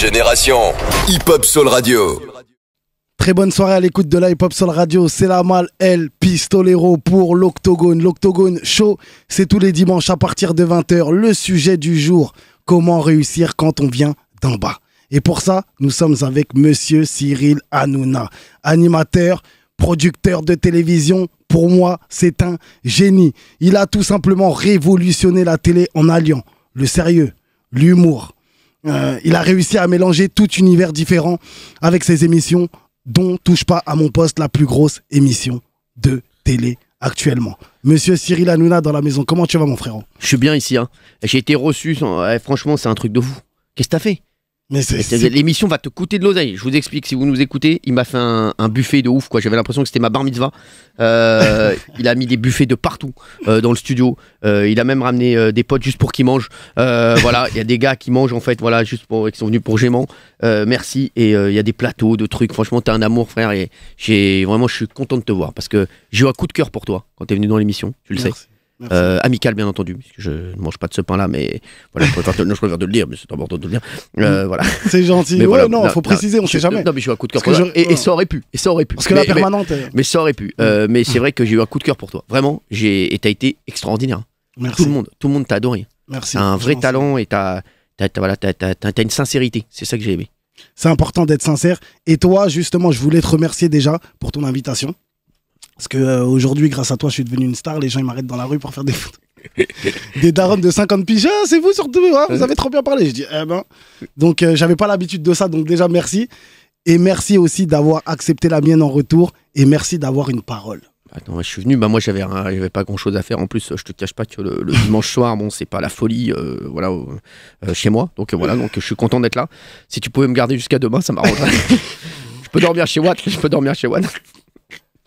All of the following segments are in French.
Génération Hip Hop Soul Radio. Très bonne soirée à l'écoute de la Hip Hop Soul Radio. C'est la mal El Pistolero pour l'Octogone. L'Octogone Show, c'est tous les dimanches à partir de 20h. Le sujet du jour, comment réussir quand on vient d'en bas. Et pour ça, nous sommes avec Monsieur Cyril Hanouna, animateur, producteur de télévision. Pour moi, c'est un génie. Il a tout simplement révolutionné la télé en alliant le sérieux, l'humour. Euh, il a réussi à mélanger tout univers différent avec ses émissions, dont Touche pas à mon poste, la plus grosse émission de télé actuellement. Monsieur Cyril Hanouna dans la maison, comment tu vas mon frérot? Je suis bien ici. Hein. J'ai été reçu. franchement, c'est un truc de fou. Qu'est-ce que t'as fait? Mais c'est- c'est- L'émission va te coûter de l'oseille. Je vous explique, si vous nous écoutez, il m'a fait un, un buffet de ouf. quoi. J'avais l'impression que c'était ma bar mitzvah. Euh, il a mis des buffets de partout euh, dans le studio. Euh, il a même ramené des potes juste pour qu'ils mangent. Voilà, il y a des gars qui mangent en fait, voilà, juste pour, qui sont venus pour Gément. Euh, merci. Et il y a des plateaux, de trucs. Franchement, t'es un amour, frère. Et j'ai vraiment, je suis content de te voir parce que j'ai eu un coup de cœur pour toi quand t'es venu dans l'émission. Tu le sais. Merci. Euh, amical bien entendu, puisque je ne mange pas de ce pain-là, mais voilà, je préfère, te, non, je préfère te le dire, mais c'est important de te le dire. Euh, voilà. C'est gentil. Mais ouais, voilà, non, faut préciser, on je- sait jamais. Non, mais j'ai eu un coup de cœur pour toi. je- Et, et ça aurait pu, et ça aurait pu. Parce que mais, la permanente. mais ça aurait pu. Euh, mais c'est vrai que j'ai eu un coup de cœur pour toi. Vraiment, j'ai et t'as été extraordinaire. Merci. Tout le monde, tout le monde t'a adoré. Merci. T'as un vrai talent et t'as, t'as, voilà, t'as une sincérité. C'est ça que j'ai aimé. C'est important d'être sincère. Et toi, justement, je voulais te remercier déjà pour ton invitation. Parce que euh, aujourd'hui, grâce à toi, je suis devenu une star. Les gens, ils m'arrêtent dans la rue pour faire des photos. des darons de 50 piges. Ah, c'est vous surtout. hein, vous avez trop bien parlé. Je dis, eh ben. Donc, euh, j'avais pas l'habitude de ça. Donc, déjà, merci. Et merci aussi d'avoir accepté la mienne en retour. Et merci d'avoir une parole. Attends, je suis venu, bah moi j'avais, j'avais pas grand chose à faire. En plus, je te cache pas que le, le dimanche soir, bon, c'est pas la folie, euh, voilà, euh, chez moi. Donc voilà, donc je suis content d'être là. Si tu pouvais me garder jusqu'à demain, ça m'arrangerait. je peux dormir chez Watt, je peux dormir chez Watt.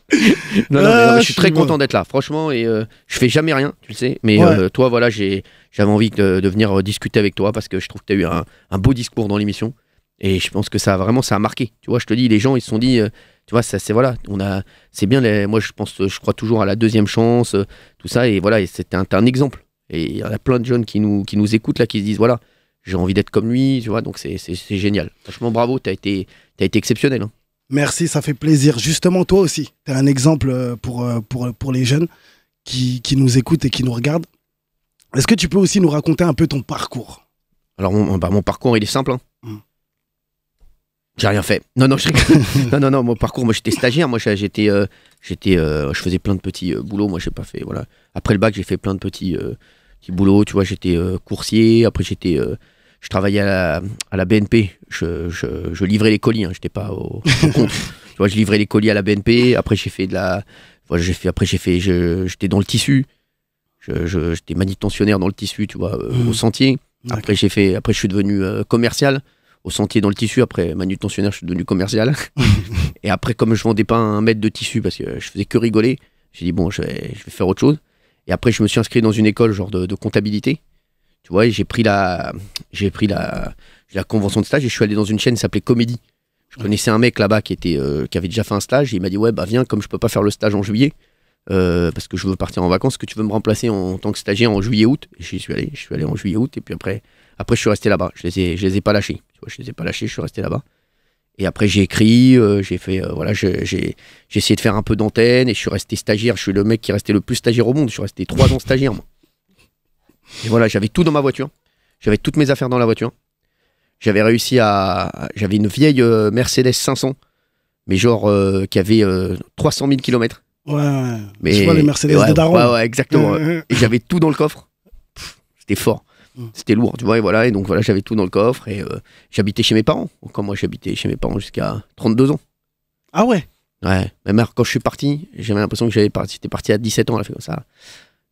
non, non, mais, non, mais je suis très content d'être là, franchement, et euh, je fais jamais rien, tu le sais. Mais Ouais. euh, toi, voilà, j'avais envie de, de venir euh, discuter avec toi parce que je trouve que tu as eu un, un beau discours dans l'émission. Et je pense que ça a vraiment ça a marqué. Tu vois, je te dis, les gens ils se sont dit, euh, tu vois, ça c'est voilà, on a, c'est bien. Les, moi, je pense, je crois toujours à la deuxième chance, tout ça. Et voilà, c'était un, exemple. Et il y en a plein de jeunes qui nous, qui nous écoutent là, qui se disent, voilà, j'ai envie d'être comme lui, tu vois. Donc c'est, génial. Franchement, bravo, t'as été, t'as été exceptionnel. hein. Merci, ça fait plaisir. Justement, toi aussi, tu es un exemple euh, pour, euh, pour, pour les jeunes qui, qui nous écoutent et qui nous regardent. Est-ce que tu peux aussi nous raconter un peu ton parcours? Alors mon, bah, mon parcours il est simple. hein. Mm. J'ai rien fait. Non non je non non non mon parcours moi j'étais stagiaire moi j'étais euh, j'étais euh, je faisais plein de petits euh, boulots moi j'ai pas fait voilà après le bac j'ai fait plein de petits euh, petits boulots tu vois j'étais euh, coursier après j'étais euh, je travaillais à la, à la BNP je, je, je livrais les colis hein, j'étais pas au, au compte tu vois je livrais les colis à la BNP après j'ai fait de la voilà j'ai fait après j'ai fait je- j'étais dans le tissu je, je- j'étais manutentionnaire dans le tissu tu vois euh, Mm. au sentier après, j'ai fait, après, je suis devenu euh, commercial au sentier dans le tissu. Après, manutentionnaire, je suis devenu commercial. et après, comme je vendais pas un mètre de tissu parce que je faisais que rigoler, j'ai dit bon, je vais, je vais faire autre chose. Et après, je me suis inscrit dans une école genre de, de comptabilité. Tu vois, j'ai pris la, j'ai pris la, la convention de stage et je suis allé dans une chaîne qui s'appelait Comédie. Je connaissais un mec là-bas qui était, euh, qui avait déjà fait un stage. Et il m'a dit ouais, bah viens, comme je peux pas faire le stage en juillet. euh, parce que je veux partir en vacances, que tu veux me remplacer en, tant que stagiaire en juillet-août Et j'y suis allé, je suis allé en juillet-août, et puis après, après je suis resté là-bas. Je les ai, je les ai pas lâchés. Tu vois, je les ai pas lâchés, je suis resté là-bas. Et après j'ai écrit, euh, j'ai fait, voilà, j'ai, j'ai essayé de faire un peu d'antenne, et je suis resté stagiaire. Je suis le mec qui est resté le plus stagiaire au monde. Je suis resté trois ans stagiaire, moi. Et voilà, j'avais tout dans ma voiture. J'avais toutes mes affaires dans la voiture. J'avais réussi à, j'avais une vieille euh, Mercedes 500, mais genre euh, qui avait euh, 300 000 km. Ouais, ouais. Mais tu vois les Mercedes ouais, de Daron Ouais, ouais, exactement. Et j'avais tout dans le coffre. C'était fort. Mm. C'était lourd, tu vois. Et voilà. Et donc voilà, j'avais tout dans le coffre. Et euh, j'habitais chez mes parents. Comme moi, j'habitais chez mes parents jusqu'à 32 ans. Ah ouais Ouais. Ma mère, quand je suis parti, j'avais l'impression que j'avais parti. J'étais parti à 17 ans. Elle a fait comme ça.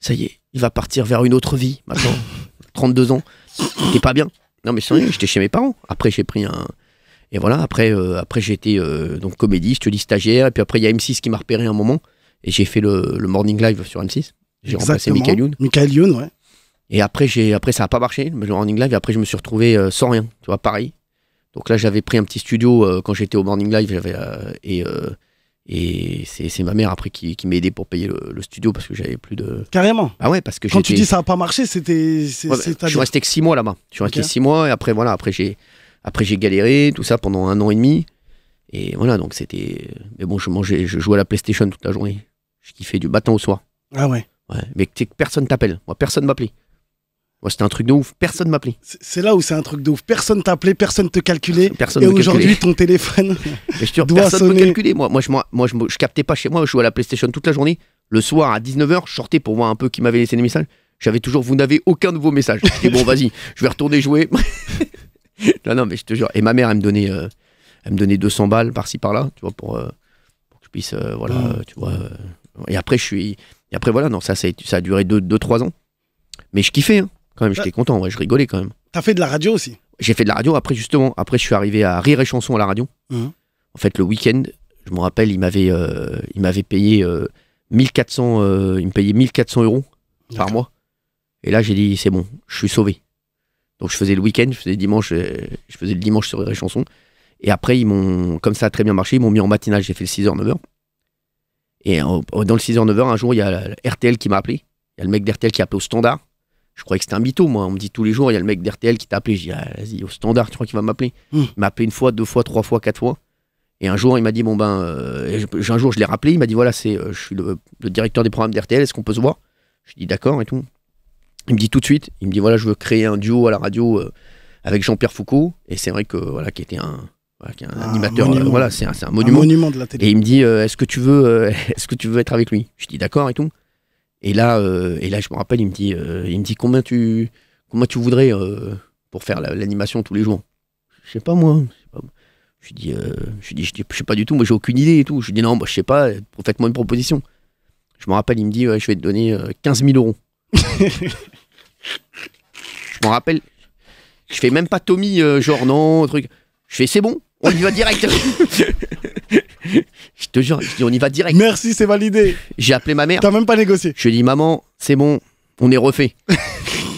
Ça y est, il va partir vers une autre vie maintenant. 32 ans. C'était pas bien. Non, mais sérieux, j'étais chez mes parents. Après, j'ai pris un. Et voilà, après, euh, après j'ai été euh, donc comédie, je te dis stagiaire. Et puis après, il y a M6 qui m'a repéré un moment. Et j'ai fait le, le morning live sur M6. J'ai remplacé. Michael Youn. Michael Youn, ouais. Et après, j'ai, après ça n'a pas marché, le Morning Live. Et après, je me suis retrouvé euh, sans rien, tu vois, pareil. Donc là, j'avais pris un petit studio quand j'étais au Morning Live. J'avais, et et c'est, c'est ma mère après qui, qui m'a aidé pour payer le, le studio parce que j'avais plus de. Carrément. Bah ouais, parce que Quand tu dis ça a pas marché, c'était. Ouais, je suis resté que 6 mois là-bas. Je suis resté. 6 mois et après, voilà, après, j'ai. Après, j'ai galéré, tout ça, pendant un an et demi. Et voilà, donc c'était. Mais bon, je mangeais, je jouais à la PlayStation toute la journée. Je kiffais du matin au soir. Ah ouais. Ouais. Mais que personne t'appelle. Moi, personne m'appelait. Moi, c'était un truc de ouf. Personne m'appelait. C'est là où c'est un truc de ouf. Personne t'appelait, personne te calculait. Personne Et me aujourd'hui, ton téléphone. Mais je te doit personne me sonner. calculait. Moi, moi, je, moi, moi, je, me- je captais pas chez moi. Je jouais à la PlayStation toute la journée. Le soir, à 19h, je sortais pour voir un peu qui m'avait laissé des messages. J'avais toujours, vous n'avez aucun nouveau message. Je dis, bon, vas-y, je vais retourner jouer. non, non, mais je te jure. Et ma mère, elle me donnait, euh, elle me donnait 200 balles par-ci, par-là, tu vois, pour, euh, pour que je puisse, euh, voilà, Mm. tu vois. et après, je suis. Et après, voilà, non, ça, ça a, ça a duré 2-3 ans. Mais je kiffais, hein, quand même, j'étais content, ouais, je rigolais quand même. T'as fait de la radio aussi. J'ai fait de la radio. Après, justement, après, je suis arrivé à Rire et Chanson à la radio. Mhm. En fait, le week-end, je me rappelle, il m'avait, euh, il payé euh, 1400, euh, il me payait 1400 euros par mois. Et là, j'ai dit, c'est bon, je suis sauvé. Donc, je faisais le week-end, je faisais le dimanche, euh, je faisais le dimanche sur Rire et Chanson. Et après, ils m'ont, comme ça a très bien marché, ils m'ont mis en matinale. J'ai fait le 6h, 9h. Et euh, dans le 6h, 9h, un jour, il y a RTL qui m'a appelé. Il y a le mec d'RTL qui a appelé au standard. Je croyais que c'était un mytho, moi. On me dit tous les jours, il y a le mec d'RTL qui t'a appelé. Je dis, ah, vas-y, au standard, tu crois qu'il va m'appeler? Hmm. Il m'a appelé une fois, deux fois, trois fois, quatre fois. Et un jour, il m'a dit, bon ben, euh, je- un jour, je l'ai rappelé. Il m'a dit, voilà, c'est, euh, je suis le, le directeur des programmes d'RTL, est-ce qu'on peut se voir? Je dis, d'accord et tout. Il me dit tout de suite, il me dit, voilà, je veux créer un duo à la radio euh, avec Jean-Pierre Foucault. Et c'est vrai que, voilà, qui était un, voilà, qui est un Un animateur, monument. voilà, c'est un, c'est un Un monument. monument de la télé. Et il me dit est-ce que tu veux est-ce que tu veux être avec lui? Je dis d'accord et tout. Et là euh, et là je me rappelle il me dit euh, il me dit combien tu combien tu voudrais euh, pour faire la- l'animation tous les jours? Je sais pas moi. Je dis je dis je dis, je sais pas du tout moi j'ai aucune idée et tout. Je dis non moi je sais pas faites-moi une proposition. Je me rappelle il me dit je vais te donner euh, 15 000 euros. je me rappelle je fais même pas Tommy genre non truc. Je fais c'est bon on y va direct. je te jure, je dis on y va direct. Merci, c'est validé. J'ai appelé ma mère. T'as même pas négocié. Je lui ai dit maman, c'est bon, on est refait.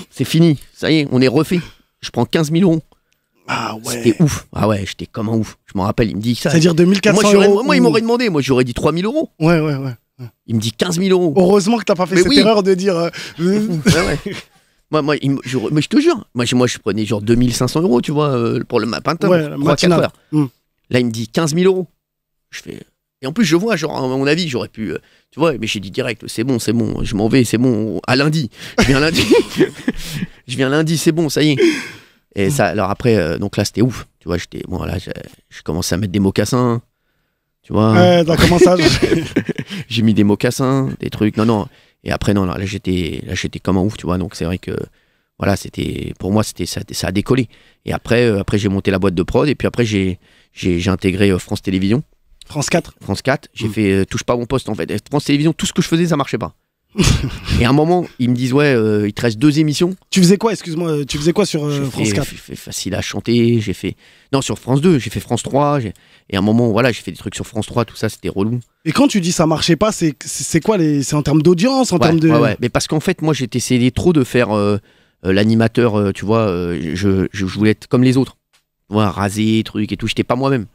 c'est fini, ça y est, on est refait. Je prends 15 000 euros. Ah ouais. C'était ouf. Ah ouais, j'étais comme un ouf. Je me rappelle, il me dit ça. C'est-à-dire 2400 moi, j'aurais- euros. moi, il m'aurait demandé, moi j'aurais dit 3 000 euros. Ouais, ouais, ouais. Il me dit 15 000 euros. Heureusement que t'as pas fait Mais cette oui. erreur de dire. euh, Ouais, ouais. Moi, moi, il je, mais je te jure, moi je, moi, je prenais genre 2500 euros, tu vois, euh, pour le matin, Ouais, la 3 4 matinale. heures. Hmm. Là, il me dit 15 000 euros. Je fais. Et en plus, je vois, genre, à mon avis, j'aurais pu. euh, tu vois, mais j'ai dit direct, c'est bon, c'est bon, je m'en vais, c'est bon, à lundi. Je viens lundi. je viens lundi, c'est bon, ça y est. Et ça, alors après, euh, donc là, c'était ouf. Tu vois, j'étais. Bon, là, j'ai j'ai commencé à mettre des mocassins. Tu vois, Ouais, t'as commencé à. j'ai mis des mocassins, des trucs. Non, non. Et après, non, là, j'étais, là, j'étais comme un ouf, tu vois. Donc, c'est vrai que, voilà, c'était, pour moi, c'était, ça, ça a décollé. Et après, euh, après, j'ai monté la boîte de prod. Et puis après, j'ai, j'ai, j'ai intégré euh, France Télévisions, France 4. France 4. J'ai Mm. fait euh, touche pas à mon poste, en fait. France Télévisions, tout ce que je faisais, ça marchait pas. et à un moment, ils me disent, ouais, euh, il te reste deux émissions. Tu faisais quoi, excuse-moi, euh, tu faisais quoi sur euh, France fait, 4 j'ai fait facile à chanter. J'ai fait, non, sur France 2, j'ai fait France 3. j'ai- Et à un moment, voilà, j'ai fait des trucs sur France 3, tout ça, c'était relou. Et quand tu dis ça marchait pas, c'est c'est quoi les C'est en termes d'audience, en Ouais, termes de. ouais, ouais. Mais parce qu'en fait, moi, j'étais essayé trop de faire euh, l'animateur, tu vois, je, je, je voulais être comme les autres. Vois, raser, truc et tout, j'étais pas moi-même.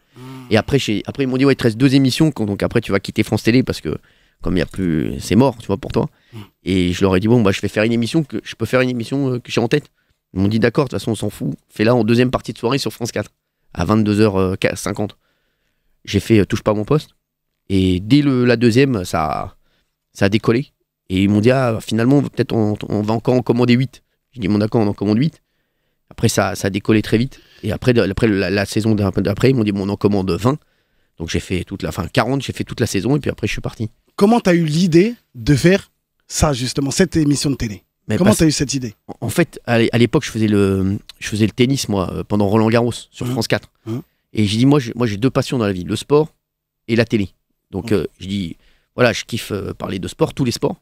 Et après, après ils m'ont dit, ouais, il te reste deux émissions, donc après, tu vas quitter France Télé parce que, comme il y a plus. C'est mort, tu vois, pour toi. Mm. Et je leur ai dit, bon, bah, je vais faire une émission, que je peux faire une émission euh, que j'ai en tête. Ils m'ont dit, d'accord, de toute façon, on s'en fout. Fais-la en deuxième partie de soirée sur France 4, à 22h50. J'ai fait euh, Touche pas à mon poste. Et dès le, la deuxième, ça, a- ça a décollé. Et ils m'ont dit, ah, finalement, peut-être on, on va encore en commander 8. J'ai dit, bon, d'accord, on en commande 8. Après, ça, ça a décollé très vite. Et après, après la, la saison d'après, ils m'ont dit, bon, on en commande 20. Donc j'ai fait toute la, enfin 40, j'ai fait toute la saison et puis après je suis parti. Comment t'as eu l'idée de faire ça, justement, cette émission de télé? Mais Comment t'as eu cette idée? En fait, à l'é- à l'époque, je faisais le, je faisais le tennis moi euh, pendant Roland Garros sur Mhm. France 4. Mhm. Et j'ai dit moi, j'ai- moi j'ai deux passions dans la vie, le sport et la télé. Donc Mhm. euh, je dis voilà, je kiffe euh, parler de sport, tous les sports.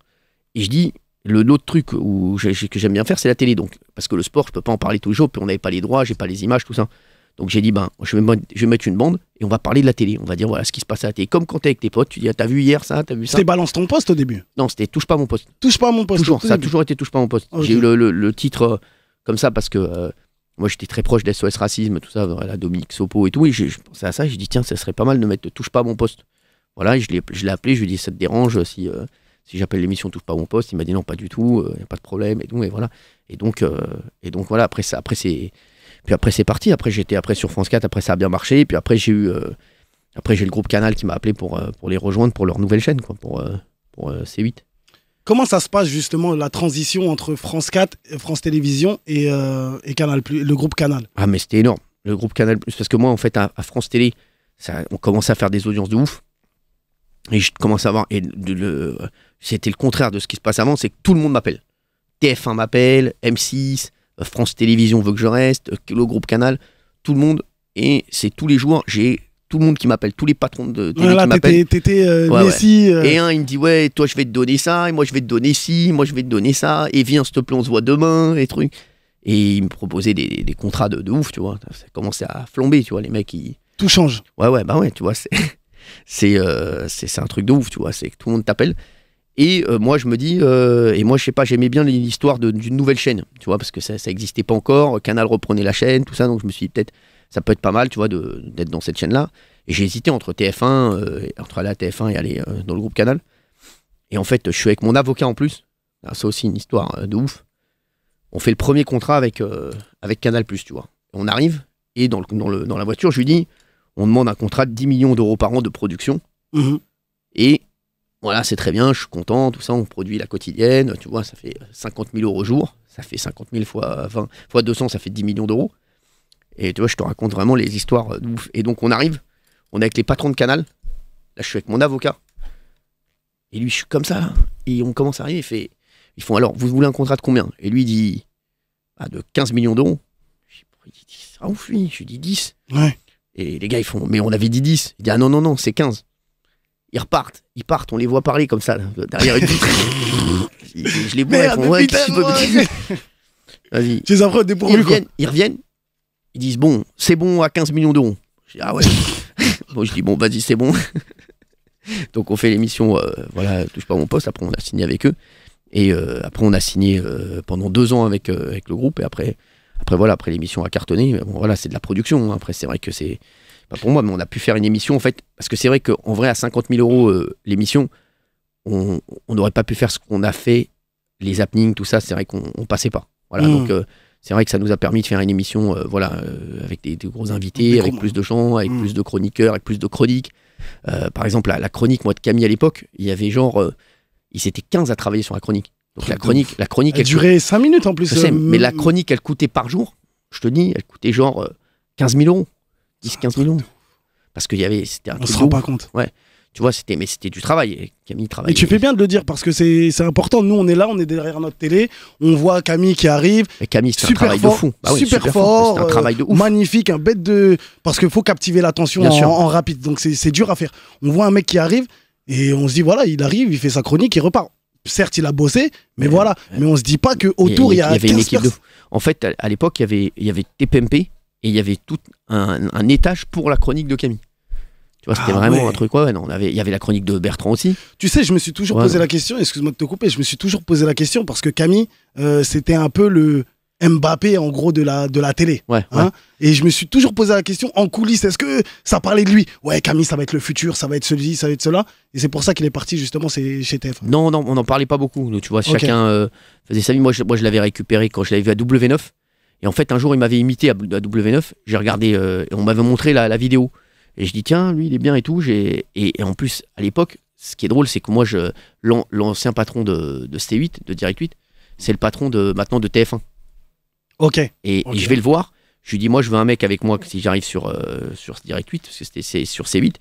Et je dis l'autre truc où que j'aime bien faire, c'est la télé. Donc parce que le sport, je peux pas en parler tous les jours, puis on n'avait pas les droits, j'ai pas les images, tout ça. Donc j'ai dit ben, je vais, mettre- je vais mettre une bande et on va parler de la télé. On va dire voilà ce qui se passe à la télé. Comme quand t'es avec tes potes, tu dis ah, t'as vu hier ça, t'as vu ça? C'était balance ton poste au début? Non, c'était touche pas mon poste. Touche pas mon poste. Toujours, ça a toujours été touche pas mon poste. J'ai eu le, le- le titre euh, comme ça parce que euh, moi j'étais très proche d'SOS Racisme, tout ça, voilà, Dominique Sopo et tout. Et je pensais à ça, j'ai dit tiens, ça serait pas mal de mettre touche pas mon poste. Voilà, et je l'ai je l'ai appelé, je lui ai dit ça te dérange si, euh, si j'appelle l'émission touche pas à mon poste. Il m'a dit non, pas du tout, il n'y a pas de problème et tout. Et voilà. Et donc, euh, et donc voilà, après ça, après c'est. Puis après, c'est parti. Après, j'étais après sur France 4. Après, ça a bien marché. Puis après, j'ai eu. euh, après, j'ai le groupe Canal qui m'a appelé pour, euh, pour les rejoindre pour leur nouvelle chaîne, quoi, pour, euh, pour euh, C8. Comment ça se passe justement la transition entre France 4, euh, France Télévisions et, euh, et Canal+, le groupe Canal? Ah, mais c'était énorme. Le groupe Canal Parce que moi, en fait, à, à France Télé, ça, on commençait à faire des audiences de ouf. Et je commençais à voir. Et c'était le contraire de ce qui se passe avant c'est que tout le monde m'appelle. TF1 m'appelle, M6, euh, France Télévisions veut que je reste, euh, le groupe Canal, tout le monde. Et c'est tous les jours, j'ai tout le monde qui m'appelle, tous les patrons de télé Voilà, qui m'appellent. t'étais euh, Ouais. Messi. euh, Et un, il me dit Ouais, toi, je vais te donner ça, et moi, je vais te donner ci, moi, je vais te donner ça, et viens, s'il te plaît, on se voit demain, et trucs. Et il me proposait des, des contrats de, de ouf, tu vois. Ça commençait à flamber, tu vois, les mecs, ils. Tout change. Ouais, ouais, bah ouais, tu vois, c'est. Euh, un truc de ouf, tu vois, c'est que tout le monde t'appelle. Et euh, moi, je me dis, euh, et moi, je sais pas, j'aimais bien l'histoire d'une nouvelle chaîne, tu vois, parce que ça, ça existait pas encore. Canal reprenait la chaîne, tout ça, donc je me suis dit, peut-être, ça peut être pas mal, tu vois, d'être dans cette chaîne-là. Et j'ai hésité entre TF1, euh, entre aller à TF1 et aller dans le groupe Canal. Et en fait, je suis avec mon avocat en plus. Ah, C'est aussi une histoire de ouf. On fait le premier contrat avec, avec Canal, tu vois. On arrive, et dans, le, dans, le- dans la voiture, je lui dis, on demande un contrat de 10 millions d'euros par an de production. Mhm. Et voilà, c'est très bien, je suis content, tout ça, on produit la quotidienne, tu vois, ça fait 50 000 euros au jour, ça fait 50 000 fois 20, fois 200, ça fait 10 millions d'euros. Et tu vois, je te raconte vraiment les histoires de ouf. Et donc on arrive, on est avec les patrons de Canal, là je suis avec mon avocat, et lui je suis comme ça, là. et on commence à arriver, il fait, ils font alors, vous voulez un contrat de combien? Et lui il dit, ah, de 15 millions d'euros. Je dis, il dit 10, ah ouf, oui, je lui dis 10. Ouais. Et les gars, ils font, mais on avait dit 10. Il dit, ah non, non, non, c'est 15. Ils repartent, ils partent, on les voit parler comme ça, là, derrière une vitre. je, je les vois, ils font, ouais, Vas-y. Ils quoi. reviennent, ils reviennent, ils disent, bon, c'est bon à 15 millions d'euros. Je dis, ah ouais. bon, je dis, bon, vas-y, c'est bon. Donc on fait l'émission, euh, voilà, touche pas à mon poste, après on a signé avec eux. Et euh, après on a signé euh, pendant deux ans avec, avec le groupe, et après, après voilà, après l'émission a cartonné, bon voilà, c'est de la production, hein. après c'est vrai que c'est, pas pour moi, mais on a pu faire une émission en fait, parce que c'est vrai qu'en vrai à 50 000 euros euh, l'émission, on n'aurait pas pu faire ce qu'on a fait, les happenings, tout ça, c'est vrai qu'on on passait pas. Voilà, Mm. donc euh, c'est vrai que ça nous a permis de faire une émission, euh, voilà, euh, avec des, des gros invités, Des avec plus de gens, avec Mm. plus de chroniqueurs, avec plus de chroniques. Euh, par exemple, la, la chronique, moi, de Camille à l'époque, il y avait genre, ils étaient 15 à travailler sur la chronique. Donc la chronique, la chronique, Elle elle, durait 5 minutes en plus. je sais, euh, mais la chronique, elle coûtait par jour, je te dis, elle coûtait genre euh, 15 000 euros, 10, 15 000 euros. Parce qu'il y avait, c'était un On se rend pas compte. Tu vois, c'était, mais c'était du travail. Et Camille travaillait. Et tu fais bien de le dire parce que c'est c'est important. Nous, on est là, on est derrière notre télé. On voit Camille qui arrive. Mais Camille, c'était un Super travail fort, de fou. Bah oui, super fort. fort, C'était un euh, travail de ouf. Magnifique, un bête de. Parce qu'il faut captiver l'attention en, en rapide. Donc c'est c'est dur à faire. On voit un mec qui arrive et on se dit voilà, il arrive, il fait sa chronique, il repart. Certes, il a bossé, mais Ouais, voilà. Mais on se dit pas que autour il y a, y avait 15 une équipe de. En fait, à, l'époque, il y avait, il y avait TPMP et il y avait tout un, un étage pour la chronique de Camille. Tu vois, c'était Ah vraiment ouais. un truc. Ouais, non, on avait, il y avait la chronique de Bertrand aussi. Tu sais, je me suis toujours posé la question, excuse-moi de te couper, je me suis toujours posé la question parce que Camille, euh, c'était un peu le Mbappé en gros de la, de la télé. Ouais, ouais. Hein Et je me suis toujours posé la question en coulisses, est-ce que ça parlait de lui? Ouais, Camille, ça va être le futur, ça va être celui, ça va être cela. Et c'est pour ça qu'il est parti justement chez TF1. Non, non, on n'en parlait pas beaucoup. nous, tu vois, chacun euh, faisait sa vie. Moi, je, moi, je l'avais récupéré quand je l'avais vu à W9. Et en fait, un jour, il m'avait imité à, à W9. J'ai regardé, euh, et on m'avait montré la, la vidéo. Et je dis, tiens, lui, il est bien et tout. Et, et en plus, à l'époque, ce qui est drôle, c'est que moi, je, l'an- l'ancien patron de, de C8, de Direct 8, c'est le patron de, maintenant de TF1. Ok. Et, je vais le voir. Je lui dis, moi, je veux un mec avec moi, si j'arrive sur, euh, sur Direct 8, parce que c'était c'est sur C8,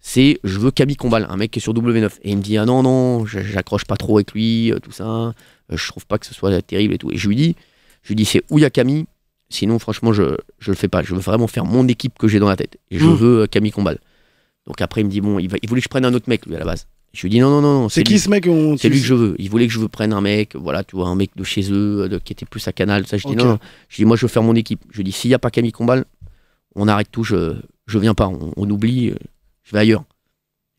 c'est je veux Camille Combal, un mec qui est sur W9. Et il me dit, ah non, non, j'accroche pas trop avec lui, euh, tout ça. Euh, je trouve pas que ce soit terrible et tout. Et je lui dis, je lui dis, c'est où il y a Camille? Sinon, franchement, je, je le fais pas. Je veux vraiment faire mon équipe que j'ai dans la tête. Et je Mm. veux Camille Combal. Donc après, il me dit, bon, il, va, il voulait que je prenne un autre mec, lui, à la base. Je lui dis, non, non, non, C'est lui. qui ce mec on- C'est lui que je veux. Il voulait que je veux prenne un mec, voilà, tu vois, un mec de chez eux, de- qui était plus à Canal. Ça, je dis Ok. non, non. Je dis moi, je veux faire mon équipe. Je dis s'il n'y a pas Camille Combal, on arrête tout, je, je viens pas, on, on oublie, euh, je vais ailleurs.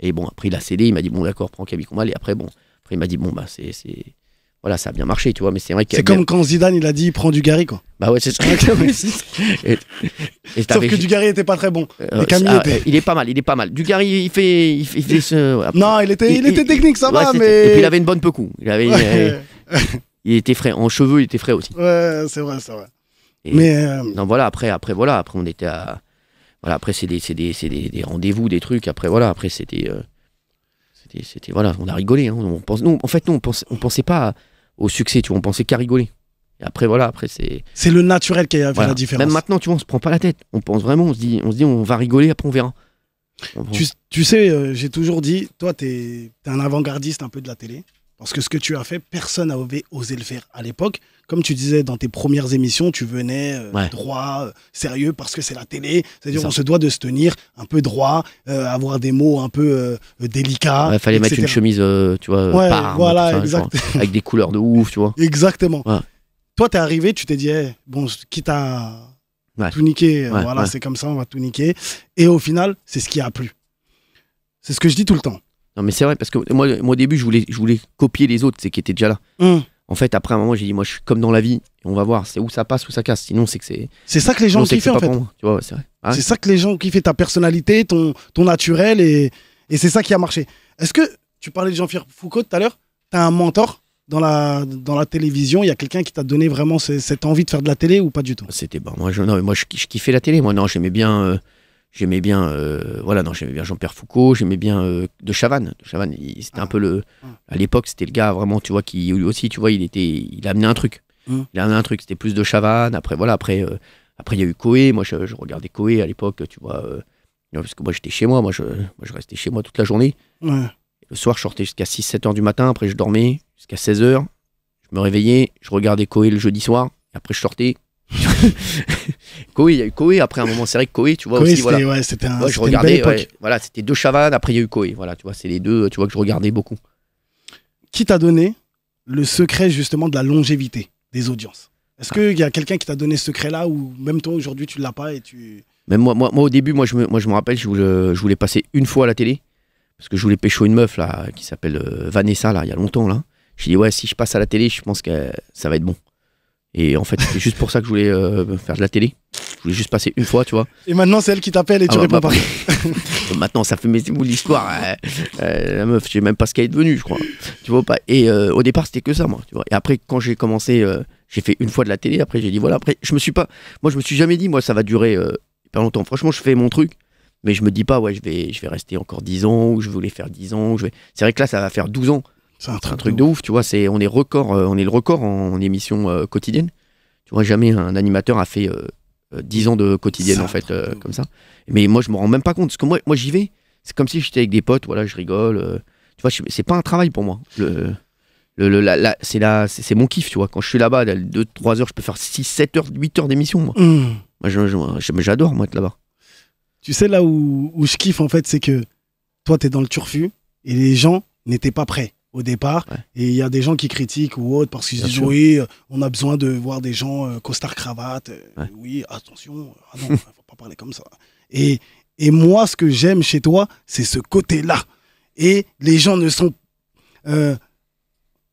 Et bon, après il a cédé, il m'a dit bon d'accord, prends Camille Combal. Et après bon, après il m'a dit bon bah c'est- voilà, ça a bien marché, tu vois. Mais c'est vrai a C'est bien- comme quand Zidane il a dit prends du Gary quoi. bah ouais c'est ça. et, et Sauf que du Gary était pas très bon. euh, Camille ah, était- euh, il est pas mal, il est pas mal. Dugarry, il fait, il fait, il fait ce- après- Non, il était, il, Il- était technique, ça ouais, va, mais. Et puis il avait une bonne pecou. Il avait, Ouais, il était frais en cheveux, il était frais aussi. ouais, c'est vrai, c'est vrai. Et- Mais euh, Non, voilà, après, après, voilà, après, on était à. Voilà, après, c'est des, c'est des, c'est des, des rendez-vous, des trucs. Après, voilà, après, c'était. euh, c'était, voilà, on a rigolé. hein. On pense, nous, en fait, nous, on pensait, on pensait pas au succès, tu vois, on pensait qu'à rigoler. Et après, voilà, après, c'est. c'est le naturel qui a fait voilà. la différence. Même maintenant, tu vois, on se prend pas la tête. On pense vraiment, on se dit, on, se dit, on va rigoler, après, on verra. On- Tu, tu sais, euh, j'ai toujours dit, toi, tu es, un avant-gardiste un peu de la télé. Parce que ce que tu as fait, personne n'avait osé le faire à l'époque. Comme tu disais dans tes premières émissions, tu venais euh, Ouais. droit, euh, sérieux, parce que c'est la télé. C'est-à-dire, C'est ça. on se doit de se tenir un peu droit, euh, avoir des mots un peu délicats. Ouais, fallait mettre une chemise, tu vois, Ouais, Parme, voilà, ça, genre, avec des couleurs de ouf, tu vois. Exactement. Toi, t'es arrivé, tu t'es dit, eh, bon, quitte à tout niquer, voilà, c'est comme ça, on va tout niquer. Et au final, c'est ce qui a plu. C'est ce que je dis tout le temps. Non, mais c'est vrai, parce que moi, moi au début, je voulais, je voulais copier les autres, c'est qui étaient déjà là. Hum. En fait, après un moment, j'ai dit, moi, je suis comme dans la vie, on va voir, c'est où ça passe, où ça casse. Sinon, c'est que c'est. C'est ça que les gens kiffent, c'est en fait. Tu vois, ouais, c'est vrai. Ah ouais. C'est ça que les gens kiffent, ta personnalité, ton, ton naturel, et, et c'est ça qui a marché. Est-ce que, tu parlais de Jean-Pierre Foucault tout à l'heure, tu as un mentor dans la, dans la télévision Il y a quelqu'un qui t'a donné vraiment ce- cette envie de faire de la télé ou pas du tout? C'était bon. Moi, je, non, moi, je, je kiffais la télé. Moi, non, j'aimais bien. euh, j'aimais bien. euh, voilà, non, j'aimais bien Jean-Pierre Foucault. J'aimais bien euh, De Chavannes. De Chavannes, il- c'était un peu le. À l'époque, c'était le gars vraiment, tu vois, qui lui aussi, tu vois, il était, il a amené un truc. Mm. Il a amené un truc. C'était plus De Chavannes. Après, voilà, après, euh, après, il y a eu Coé. Moi, je, je regardais Coé à l'époque, tu vois. parce que moi, j'étais chez moi. Moi je, moi, je restais chez moi toute la journée. Ouais. Le soir, je sortais jusqu'à 6-7 heures du matin. Après, je dormais jusqu'à 16 heures. Je me réveillais. Je regardais Coé le jeudi soir. Et après, je sortais. Coé, il y a eu Coé. Après, un moment, c'est vrai que Coé, tu vois aussi. c'était Voilà. ouais, c'était un- Ouais, je c'était une belle regardais. ouais, voilà, c'était deux Chavannes. Après, il y a eu Coé. Voilà, tu vois, c'est les deux, tu vois, que je regardais beaucoup. Qui t'a donné le secret justement de la longévité des audiences? Est-ce qu'il y a quelqu'un qui t'a donné ce secret-là ou même toi aujourd'hui tu l'as pas et tu... Même moi, moi, moi, au début, moi, je me, moi, je me rappelle, je voulais, je voulais passer une fois à la télé. Parce que je voulais pécho une meuf, là, qui s'appelle euh, Vanessa, là, il y a longtemps, là. J'ai dit, ouais, si je passe à la télé, je pense que ça va être bon. Et en fait, c'était juste pour ça que je voulais euh, faire de la télé. Je voulais juste passer une fois, tu vois. Et maintenant c'est elle qui t'appelle et tu Ah, réponds bah, pas. Maintenant, ça fait mes l'histoire. euh, euh, la meuf, je sais même pas ce qu'elle est devenue, je crois. Tu vois pas. Et euh, au départ, c'était que ça, moi. Tu vois. Et après, quand j'ai commencé, euh, j'ai fait une fois de la télé. Après, j'ai dit voilà. Après, je me suis pas. Moi, je me suis jamais dit, moi, ça va durer pas longtemps. Franchement, je fais mon truc. Mais je me dis pas, ouais, je vais, je vais rester encore 10 ans, ou je voulais faire 10 ans. ou Je vais... C'est vrai que là, ça va faire 12 ans. C'est un truc, un truc de ouf, tu vois. C'est, on est record, euh, on est le record en, en émission euh, quotidienne. Tu vois, jamais un animateur a fait euh, euh, 10 ans de quotidienne en fait, comme ça. Mais moi, je me rends même pas compte parce que moi, moi j'y vais. C'est comme si j'étais avec des potes, voilà, je rigole. tu vois, c'est pas un travail pour moi. Le, le, le- la- la- c'est, la, c'est, mon kiff, tu vois. Quand je suis là-bas, 2-3 heures, je peux faire 6, 7 heures, 8 heures d'émission. Moi, je- j'adore, moi, être là-bas. Tu sais là où, où je kiffe en fait c'est que toi tu es dans le turfu et les gens n'étaient pas prêts au départ Ouais. et il y a des gens qui critiquent ou autres parce qu'ils disent sûr. oui euh, on a besoin de voir des gens euh, costard cravate euh, Ouais. oui attention ah non faut pas parler comme ça et, et moi ce que j'aime chez toi c'est ce côté là et les gens ne sont euh,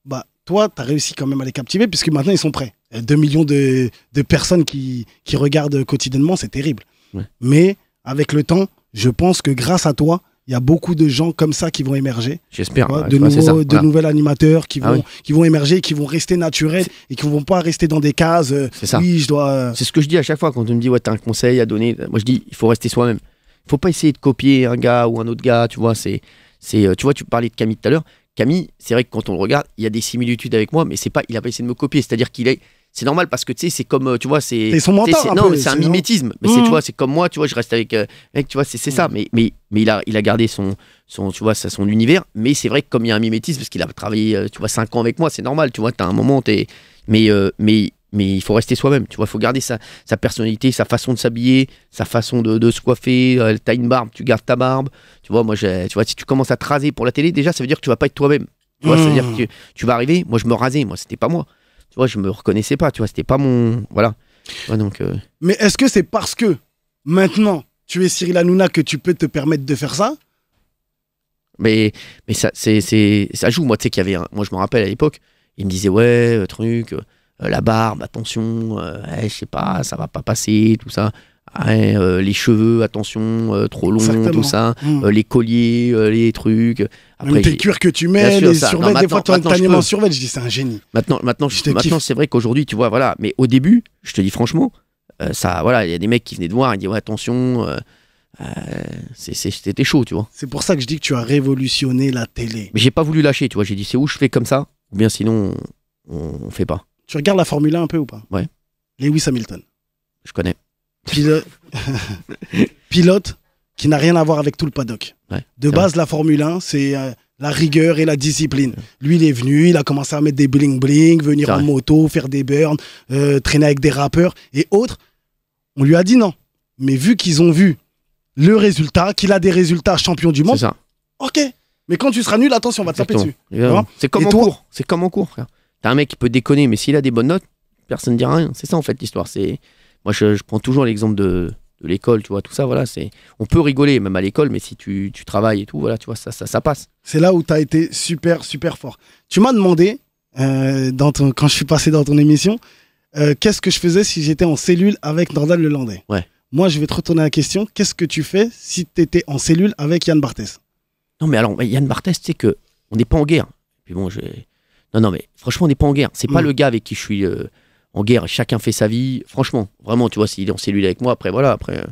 bah toi tu as réussi quand même à les captiver puisque maintenant ils sont prêts 2 millions de, de personnes qui, qui regardent quotidiennement c'est terrible Ouais. mais avec le temps je pense que grâce à toi il y a beaucoup de gens comme ça qui vont émerger J'espère. ouais, de, nouveaux, ça, de voilà. nouveaux animateurs qui vont, Ah oui. qui vont émerger, qui vont rester naturels et qui vont pas rester dans des cases. euh, C'est ça. Oui, je dois. euh, C'est ce que je dis à chaque fois quand on me dit ouais t'as un conseil à donner. Moi je dis il faut rester soi-même. Il faut pas essayer de copier un gars ou un autre gars. Tu vois c'est c'est euh, tu vois tu parlais de Camille tout à l'heure. Camille c'est vrai que quand on le regarde il y a des similitudes avec moi mais c'est pas il a pas essayé de me copier. C'est-à-dire qu'il est c'est normal parce que tu sais c'est comme euh, tu vois c'est T'es son mentor. un non peu, mais c'est un mimétisme. Mais c'est tu vois c'est comme moi tu vois je reste avec euh, mec tu vois c'est c'est ça. Mais mais mais il a il a gardé son son tu vois ça son univers. Mais c'est vrai que comme il y a un mimétisme parce qu'il a travaillé euh, tu vois 5 ans avec moi c'est normal tu vois t'as un moment t'es mais euh, mais mais il faut rester soi-même tu vois il faut garder sa, sa personnalité sa façon de s'habiller sa façon de, de se coiffer euh, t'as une barbe tu gardes ta barbe. Tu vois moi tu vois si tu commences à te raser pour la télé déjà ça veut dire que tu vas pas être toi-même. Tu vois Mmh. ça veut dire que tu, tu vas arriver. Moi je me rasais moi c'était pas moi tu vois je me reconnaissais pas tu vois c'était pas mon voilà. Donc euh, Mais est-ce que c'est parce que maintenant tu es Cyril Hanouna que tu peux te permettre de faire ça? Mais mais ça c'est ça joue. Moi tu sais qu'il y avait un- moi je me rappelle à l'époque il me disait ouais euh, truc euh, la barbe attention euh, ouais, je sais pas ça va pas passer tout ça euh, les cheveux attention euh, trop long tout ça Hum. euh, les colliers les trucs après tes cuirs que tu mets, sûr, les survêtements, des fois je animes en peux. survêt, je dis c'est un génie. Maintenant, maintenant, Je maintenant c'est vrai qu'aujourd'hui, tu vois, voilà. Mais au début, je te dis franchement, ça, voilà, il y a des mecs qui venaient de voir, ils disaient ouais, attention, c'était chaud, tu vois. C'est pour ça que je dis que tu as révolutionné la télé. Mais j'ai pas voulu lâcher, tu vois. J'ai dit c'est où je fais comme ça, ou bien sinon on, on fait pas. Tu regardes la Formule 1 un peu ou pas? Ouais. Lewis Hamilton. Je connais. Pilote, pilote qui n'a rien à voir avec tout le paddock. Ouais, de base, la Formule 1, c'est euh, la rigueur et la discipline. Lui, il est venu, il a commencé à mettre des bling-bling, venir en vrai. moto, faire des burns, euh, traîner avec des rappeurs et autres. On lui a dit non. Mais vu qu'ils ont vu le résultat, qu'il a des résultats champion du monde, ça. ok. Mais quand tu seras nul, attention, on va te taper dessus. C'est comme en toi cours. C'est comme en cours, frère. T'as un mec qui peut déconner, mais s'il a des bonnes notes, personne ne dira rien. C'est ça en fait l'histoire. C'est moi je, je prends toujours l'exemple de, de l'école, tu vois, tout ça, voilà. C'est on peut rigoler même à l'école, mais si tu, tu travailles et tout, voilà, tu vois, ça, ça, ça passe. C'est là où tu as été super, super fort. Tu m'as demandé, euh, dans ton- quand je suis passé dans ton émission, euh, qu'est-ce que je faisais si j'étais en cellule avec Nordal Lelandais? Ouais. Moi, je vais te retourner la question. Qu'est-ce que tu fais si tu étais en cellule avec Yann Barthès? Non, mais alors, Yann Barthès, tu sais que on n'est pas en guerre. Puis bon, je... Non, non, mais franchement, on n'est pas en guerre. C'est pas Mm. le gars avec qui je suis euh, en guerre. Chacun fait sa vie. Franchement, vraiment, tu vois, s'il est en cellule avec moi, après, voilà, après,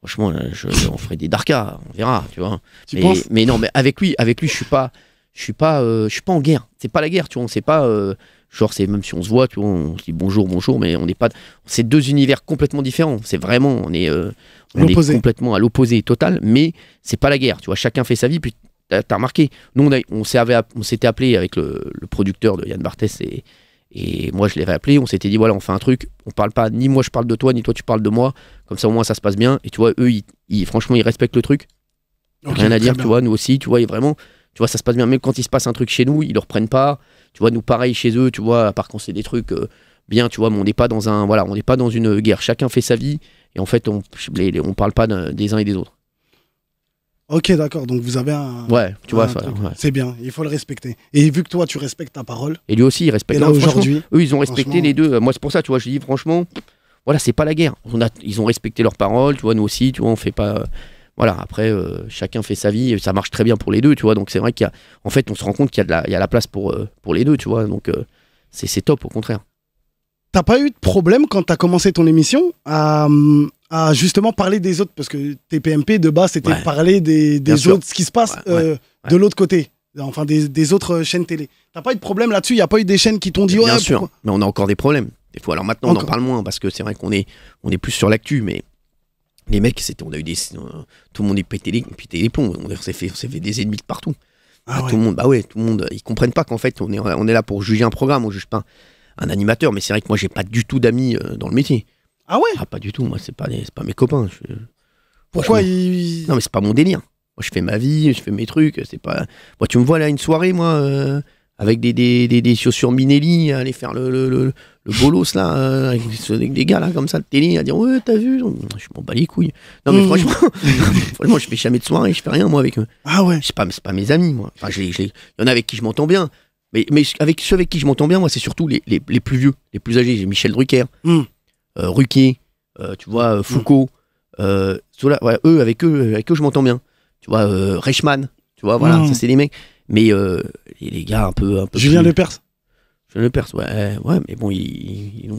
franchement, je, on ferait des darkas, on verra, tu vois. Tu mais, penses mais non, mais avec lui, avec lui, je suis pas, je suis pas, euh, je suis pas en guerre. C'est pas la guerre, tu vois. C'est pas, euh, genre, c'est même si on se voit, tu vois, on se dit bonjour, bonjour, mais on n'est pas. C'est deux univers complètement différents. C'est vraiment, on est, euh, on est complètement à l'opposé total. Mais c'est pas la guerre, tu vois. Chacun fait sa vie. Puis t'as as remarqué, nous, on, a- on on s'était appelé avec le, le producteur de Yann Barthès et et moi, je l'avais appelé, on s'était dit, voilà, on fait un truc, on parle pas, ni moi je parle de toi, ni toi tu parles de moi, comme ça au moins ça se passe bien. Et tu vois, eux, ils- ils- franchement, ils respectent le truc. Rien à dire, bien. tu vois, nous aussi, tu vois, et vraiment, tu vois, ça se passe bien. Même quand il se passe un truc chez nous, ils le reprennent pas. Tu vois, nous, pareil chez eux, tu vois, à part quand c'est des trucs euh, bien, tu vois, mais on n'est pas dans un, voilà, on n'est pas dans une guerre. Chacun fait sa vie, et en fait, on, on parle pas des uns et des autres. Ok, d'accord. Donc vous avez un. Ouais, tu vois, ça, ouais. C'est bien, il faut le respecter. Et vu que toi, tu respectes ta parole, Et lui aussi, il respecte. et là aujourd'hui, Eux, ils ont respecté les deux. Moi, c'est pour ça, tu vois, je dis franchement, voilà, c'est pas la guerre. On a, ils ont respecté leurs paroles, tu vois, nous aussi, tu vois, on fait pas. Voilà, après, euh, chacun fait sa vie, et ça marche très bien pour les deux, tu vois. Donc, c'est vrai qu'il y a. En fait, on se rend compte qu'il y a de la, il y a la place pour, euh, pour les deux, tu vois. Donc, euh, c'est c'est top, au contraire. T'as pas eu de problème quand t'as commencé ton émission à, hum, à justement parler des autres Parce que TPMP, de base, c'était Ouais. parler des, des Bien sûr. autres, ce qui se passe Ouais, euh, ouais, de l'autre côté. Enfin, des, des autres chaînes télé. T'as pas eu de problème là-dessus? Il y a pas eu des chaînes qui t'ont dit bien sûr, mais on a encore des problèmes. Des fois, alors maintenant, on en parle moins parce que c'est vrai qu'on est, on est plus sur l'actu, mais les mecs, c'était, on a eu des, euh, tout le monde est pété les, pété les plombs. On s'est fait, on s'est fait des ennemis de partout. Ah Ah, ouais. Tout le monde, bah ouais, tout le monde, ils comprennent pas qu'en fait, on est, on est là pour juger un programme, on juge pas un animateur. Mais c'est vrai que moi, j'ai pas du tout d'amis euh, dans le métier. Ah ouais Ah, pas du tout. Moi, c'est pas, des- c'est pas mes copains. Je- Pourquoi franchement. il... Non, mais c'est pas mon délire. Moi, je fais ma vie, je fais mes trucs. C'est pas. Moi, tu me vois là une soirée, moi, euh, avec des, des, des, des chaussures Minelli, aller faire le, le, le, le bolos là, euh, avec avec des gars là, comme ça, de télé, à dire ouais, t'as vu Je m'en bats les couilles. Non, mais Mmh. franchement, franchement, je fais jamais de soirée, je fais rien, moi, avec eux. Ah ouais C'est pas, c'est pas mes amis, moi. Enfin, je les- je les- il y en a avec qui je m'entends bien. Mais, mais avec ceux avec qui je m'entends bien, moi, c'est surtout les, les, les plus vieux, les plus âgés. J'ai Michel Drucker, Mm. Euh, Ruquier, euh, tu vois, euh, Foucault. euh, ceux-là, eux, avec eux, avec eux, je m'entends bien. Tu vois, euh, Reichmann, tu vois, voilà, Mm. ça, c'est les mecs. Mais euh, les, les gars un peu. Un peu Julien plus- Lepers Julien Lepers, ouais, ouais, mais bon, ils, ils, ont,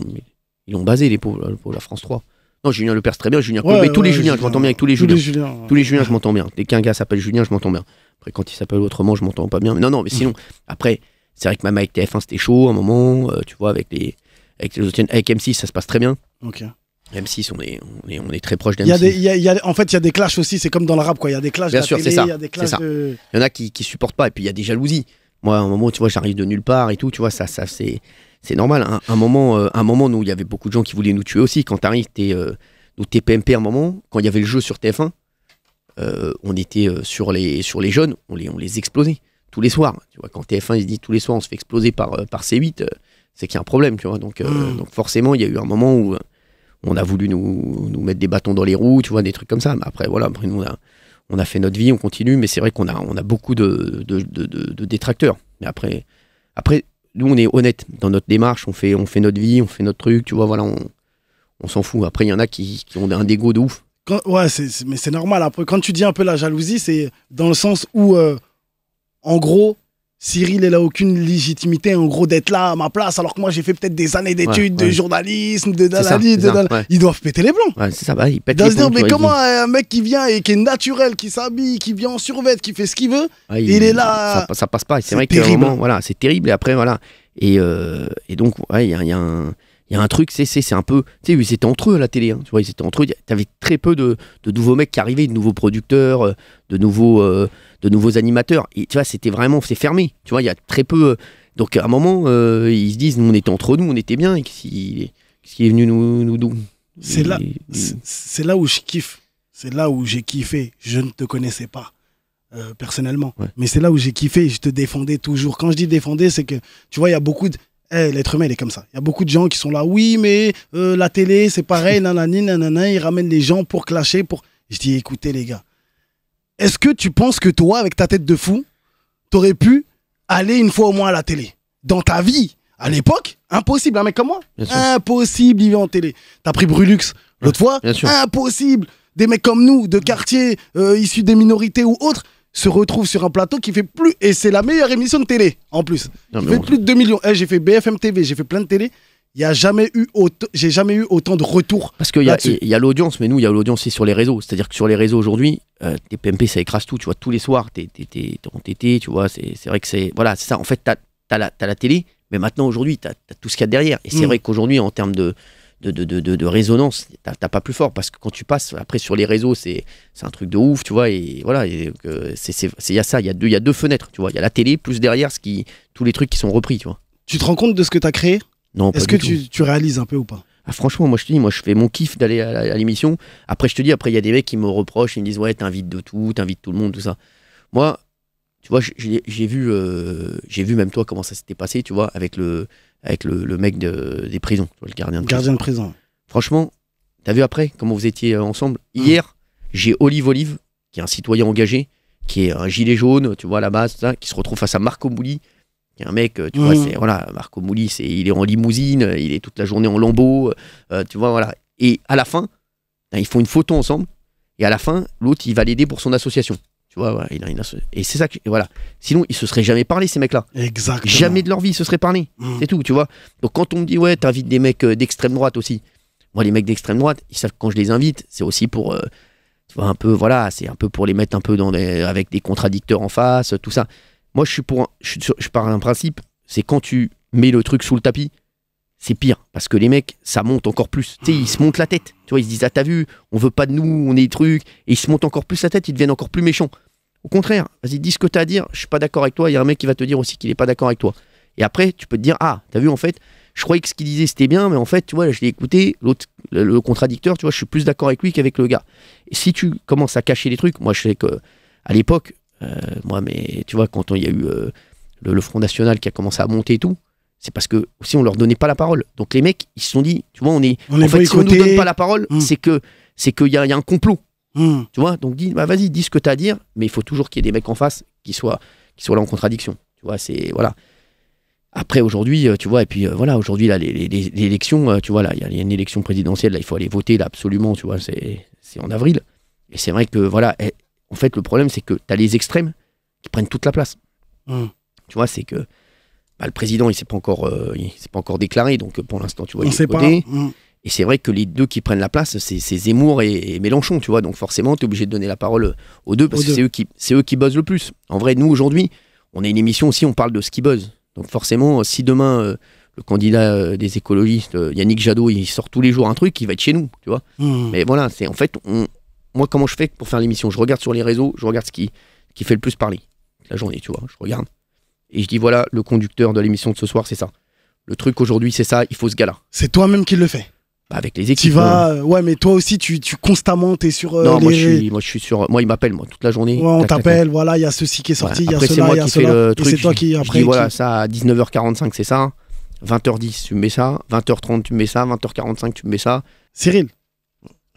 ils basé, les pauvres, pour la France 3. Non, Julien Lepers, très bien, Julien Ouais, mais tous les ouais, Juliens, je m'entends bien avec tous les Tous Juliens. les. Tous les Juliens, je m'entends bien. Dès qu'un gars s'appelle Julien, je m'entends bien. Après, quand il s'appelle autrement, je m'entends pas bien. Mais non, non, mais sinon, après, c'est vrai que même avec TF1, c'était chaud à un moment. tu vois, avec les. Avec, les avec M6, ça se passe très bien. Ok. M6, on est, on est, on est très proche Il y a d'M6. des, y a- il y a- en fait, il y a des clashs aussi. C'est comme dans le rap, quoi. Il y a des clashs Bien de sûr, c'est ça, il y a des clashs c'est ça. de... Il y en a qui, qui supportent pas. Et puis, il y a des jalousies. Moi, à un moment, tu vois, j'arrive de nulle part et tout. Tu vois, ça, ça c'est. C'est normal. Un, un moment, euh, un moment, nous, il y avait beaucoup de gens qui voulaient nous tuer aussi. Quand t'arrives, t'es, euh, nous, TPMP, à un moment, quand il y avait le jeu sur TF1, euh, on était euh, sur, les, sur les jeunes, on les, on les explosait tous les soirs. Tu vois, quand TF1 il se dit tous les soirs on se fait exploser par, par C8, euh, c'est qu'il y a un problème, tu vois. Donc, euh, Mm. donc forcément, il y a eu un moment où euh, on a voulu nous, nous mettre des bâtons dans les roues, tu vois, des trucs comme ça. Mais après, voilà, après, nous, on a, on a fait notre vie, on continue, mais c'est vrai qu'on a, on a beaucoup de, de, de- de- de détracteurs. Mais après, après, nous, on est honnête dans notre démarche, on fait, on fait notre vie, on fait notre truc, tu vois, voilà, on, on s'en fout. Après, il y en a qui, qui ont un dégo de ouf. Quand- ouais, mais c'est normal. Après, quand tu dis un peu la jalousie, c'est dans le sens où, euh, en gros, Cyril, il a aucune légitimité, en gros, d'être là à ma place, alors que moi, j'ai fait peut-être des années d'études Ouais, de journalisme, de c'est de ouais. Ils doivent péter les. Ouais, c'est ça, bah, il Ils pète doivent les se dire, plombs, mais comment un mec qui vient et qui est naturel, qui s'habille, qui vient en survêt, qui fait ce qu'il veut, il est là. Ça, ça passe pas. C'est vrai terrible. moment, voilà, c'est terrible. Et après, voilà. Et, euh, et donc, il y a, y un. Il y a un truc, c'est un peu, tu sais, ils étaient entre eux à la télé, hein, tu vois, ils étaient entre eux. T'avais très peu de, de nouveaux mecs qui arrivaient, de nouveaux producteurs, euh, de nouveaux, euh, de nouveaux animateurs. Et tu vois, c'était vraiment, c'est fermé. Tu vois, il y a très peu. euh, donc à un moment, euh, ils se disent, nous, on était entre nous, on était bien. Et qu'est-ce qui, qu'est-ce qui est venu nous, nous, nous C'est là, c'est là où je kiffe. C'est là où j'ai kiffé. Je ne te connaissais pas euh, personnellement, Ouais. mais c'est là où j'ai kiffé. Je te défendais toujours. Quand je dis défendais, c'est que tu vois, il y a beaucoup de Eh, l'être humain, il est comme ça. Il y a beaucoup de gens qui sont là. Oui, mais euh, la télé, c'est pareil. nanani, nanana. Ils ramènent les gens pour clasher. Pour. Je dis, écoutez les gars, est-ce que tu penses que toi, avec ta tête de fou, t'aurais pu aller une fois au moins à la télé? Dans ta vie à l'époque, impossible, un mec comme moi. Impossible, il vient en télé. T'as pris Brulux l'autre fois, bien sûr. impossible. Des mecs comme nous, de quartiers euh, issus des minorités ou autres, se retrouvent sur un plateau qui fait plus. Et c'est la meilleure émission de télé, en plus. Non, Qui fait plus de 2 millions. Eh, j'ai fait BFM TV, j'ai fait plein de télé. Il y a jamais eu autant, j'ai jamais eu autant de retours. Parce qu'il y a, y a l'audience, mais nous, il y a l'audience aussi sur les réseaux. C'est-à-dire que sur les réseaux aujourd'hui, euh, tes PMP, ça écrase tout. Tu vois, tous les soirs, t'es t'es- t'es- t'es en TT, tu vois. C'est c'est vrai que c'est. Voilà, c'est ça. En fait, t'as as la, t'as la télé, mais maintenant, aujourd'hui, t'as as tout ce qu'il y a derrière. Et c'est Mm. vrai qu'aujourd'hui, en termes de. De, de, de, de- résonance, t'as t'as pas plus fort parce que quand tu passes après sur les réseaux, c'est c'est un truc de ouf, tu vois. Et voilà, c'est c'est- c'est- il y a ça, il y a deux y a deux fenêtres, tu vois. Il y a la télé plus derrière ce qui tous les trucs qui sont repris, tu vois. Tu te rends compte de ce que tu as créé? Non, Est-ce que tu, tu réalises un peu ou pas? Ah, franchement, moi je te dis, moi je fais mon kiff d'aller à, l'émission. Après, je te dis, après il y a des mecs qui me reprochent, ils me disent ouais, t'invites de tout, t'invites tout le monde, tout ça. Moi, tu vois, j'ai vu, euh, j'ai vu même toi comment ça s'était passé, tu vois, avec le, avec le, le mec de- des prisons, le gardien de prison. Gardien de prison. Franchement, t'as vu après comment vous étiez euh, ensemble? Hier, j'ai Olive Olive, qui est un citoyen engagé, qui est un gilet jaune, tu vois, à la base, ça, qui se retrouve face à Marco Mouli, qui est un mec, euh, tu vois, Mhm. c'est, voilà, Marco Mouli, c'est, il est en limousine, il est toute la journée en lambeau, euh, tu vois, voilà. Et à la fin, ben, ils font une photo ensemble, et à la fin, l'autre, il va l'aider pour son association. Tu vois, voilà, il a une Et c'est ça que, et voilà. Sinon, ils se seraient jamais parlé, ces mecs-là. Exactement. Jamais de leur vie, ils se seraient parlé. Mm. C'est tout, tu vois. Donc quand on me dit, ouais, t'invites des mecs euh, d'extrême droite aussi. Moi, les mecs d'extrême droite, ils savent que quand je les invite, c'est aussi pour, euh, tu vois, un peu, voilà, c'est un peu pour les mettre un peu dans avec des contradicteurs en face, tout ça. Moi, je suis pour, un- je, principe, c'est quand tu mets le truc sous le tapis, c'est pire. Parce que les mecs, ça monte encore plus. Tu sais, ils se montent la tête. Tu vois, ils se disent, ah, t'as vu, on veut pas de nous, on est des trucs. Et ils se montent encore plus la tête, ils deviennent encore plus méchants. Au contraire, vas-y, dis ce que t'as à dire, je suis pas d'accord avec toi, il y a un mec qui va te dire aussi qu'il est pas d'accord avec toi. Et après, tu peux te dire, ah, t'as vu, en fait, je croyais que ce qu'il disait c'était bien, mais en fait, tu vois, je l'ai écouté, l'autre, le, contradicteur, tu vois, je suis plus d'accord avec lui qu'avec le gars. Et si tu commences à cacher les trucs, moi, je sais que à l'époque, moi, mais tu vois, quand il y a eu euh, le, le Front National qui a commencé à monter et tout, c'est parce que aussi on leur donnait pas la parole. Donc les mecs, ils se sont dit, tu vois, on est, On en est fait, si on nous donne pas la parole, Mm. c'est que c'est qu'il y, y a un complot. Mm. Tu vois, donc dis, bah vas-y, dis ce que tu as à dire, mais il faut toujours qu'il y ait des mecs en face qui soient, qui soient là en contradiction. Tu vois, c'est. Voilà. Après, aujourd'hui, euh, tu vois, et puis euh, voilà, aujourd'hui, là, l'élection, euh, tu vois, là, il y a- il y a une élection présidentielle, là, il faut aller voter, là, absolument, tu vois, c'est c'est en avril. Et c'est vrai que, voilà, eh, en fait, le problème, c'est que tu as les extrêmes qui prennent toute la place. Mm. Tu vois, c'est que bah, le président, il s'est pas encore, euh, il s'est pas encore déclaré, donc euh, pour l'instant, tu vois, il est sait pas. voté. Mm. Et c'est vrai que les deux qui prennent la place, c'est c'est Zemmour et, et Mélenchon, tu vois. Donc forcément, tu es obligé de donner la parole aux deux parce Aux que deux. c'est eux, qui, c'est eux qui buzzent le plus. En vrai, nous, aujourd'hui, on a une émission aussi, on parle de ce qui buzz. Donc forcément, si demain, euh, le candidat euh, des écologistes, euh, Yannick Jadot, il sort tous les jours un truc, il va être chez nous, tu vois. Mm. Mais voilà, c'est en fait, on- moi, comment je fais pour faire l'émission? Je regarde sur les réseaux, je regarde ce qui, qui fait le plus parler la journée, tu vois. Je regarde. Et je dis, voilà, le conducteur de l'émission de ce soir, c'est ça. Le truc aujourd'hui, c'est ça, il faut ce gars-là. C'est toi-même qui le fais. Bah, avec les Tu équipes. vas, euh, ouais, mais toi aussi, tu, tu constamment, t'es sur euh, non, les... moi je, suis, moi je suis sur. Moi, il m'appelle moi toute la journée. Ouais, on t'appelle, voilà, il y a ceci qui est sorti, il Ouais. y a cela, il y a cela. le Et truc. c'est toi je- qui, je après, dis, voilà, ça à 19h45, c'est ça. 20h10, tu me mets ça. 20h30, tu me mets ça. 20h45, tu me mets ça. Cyril,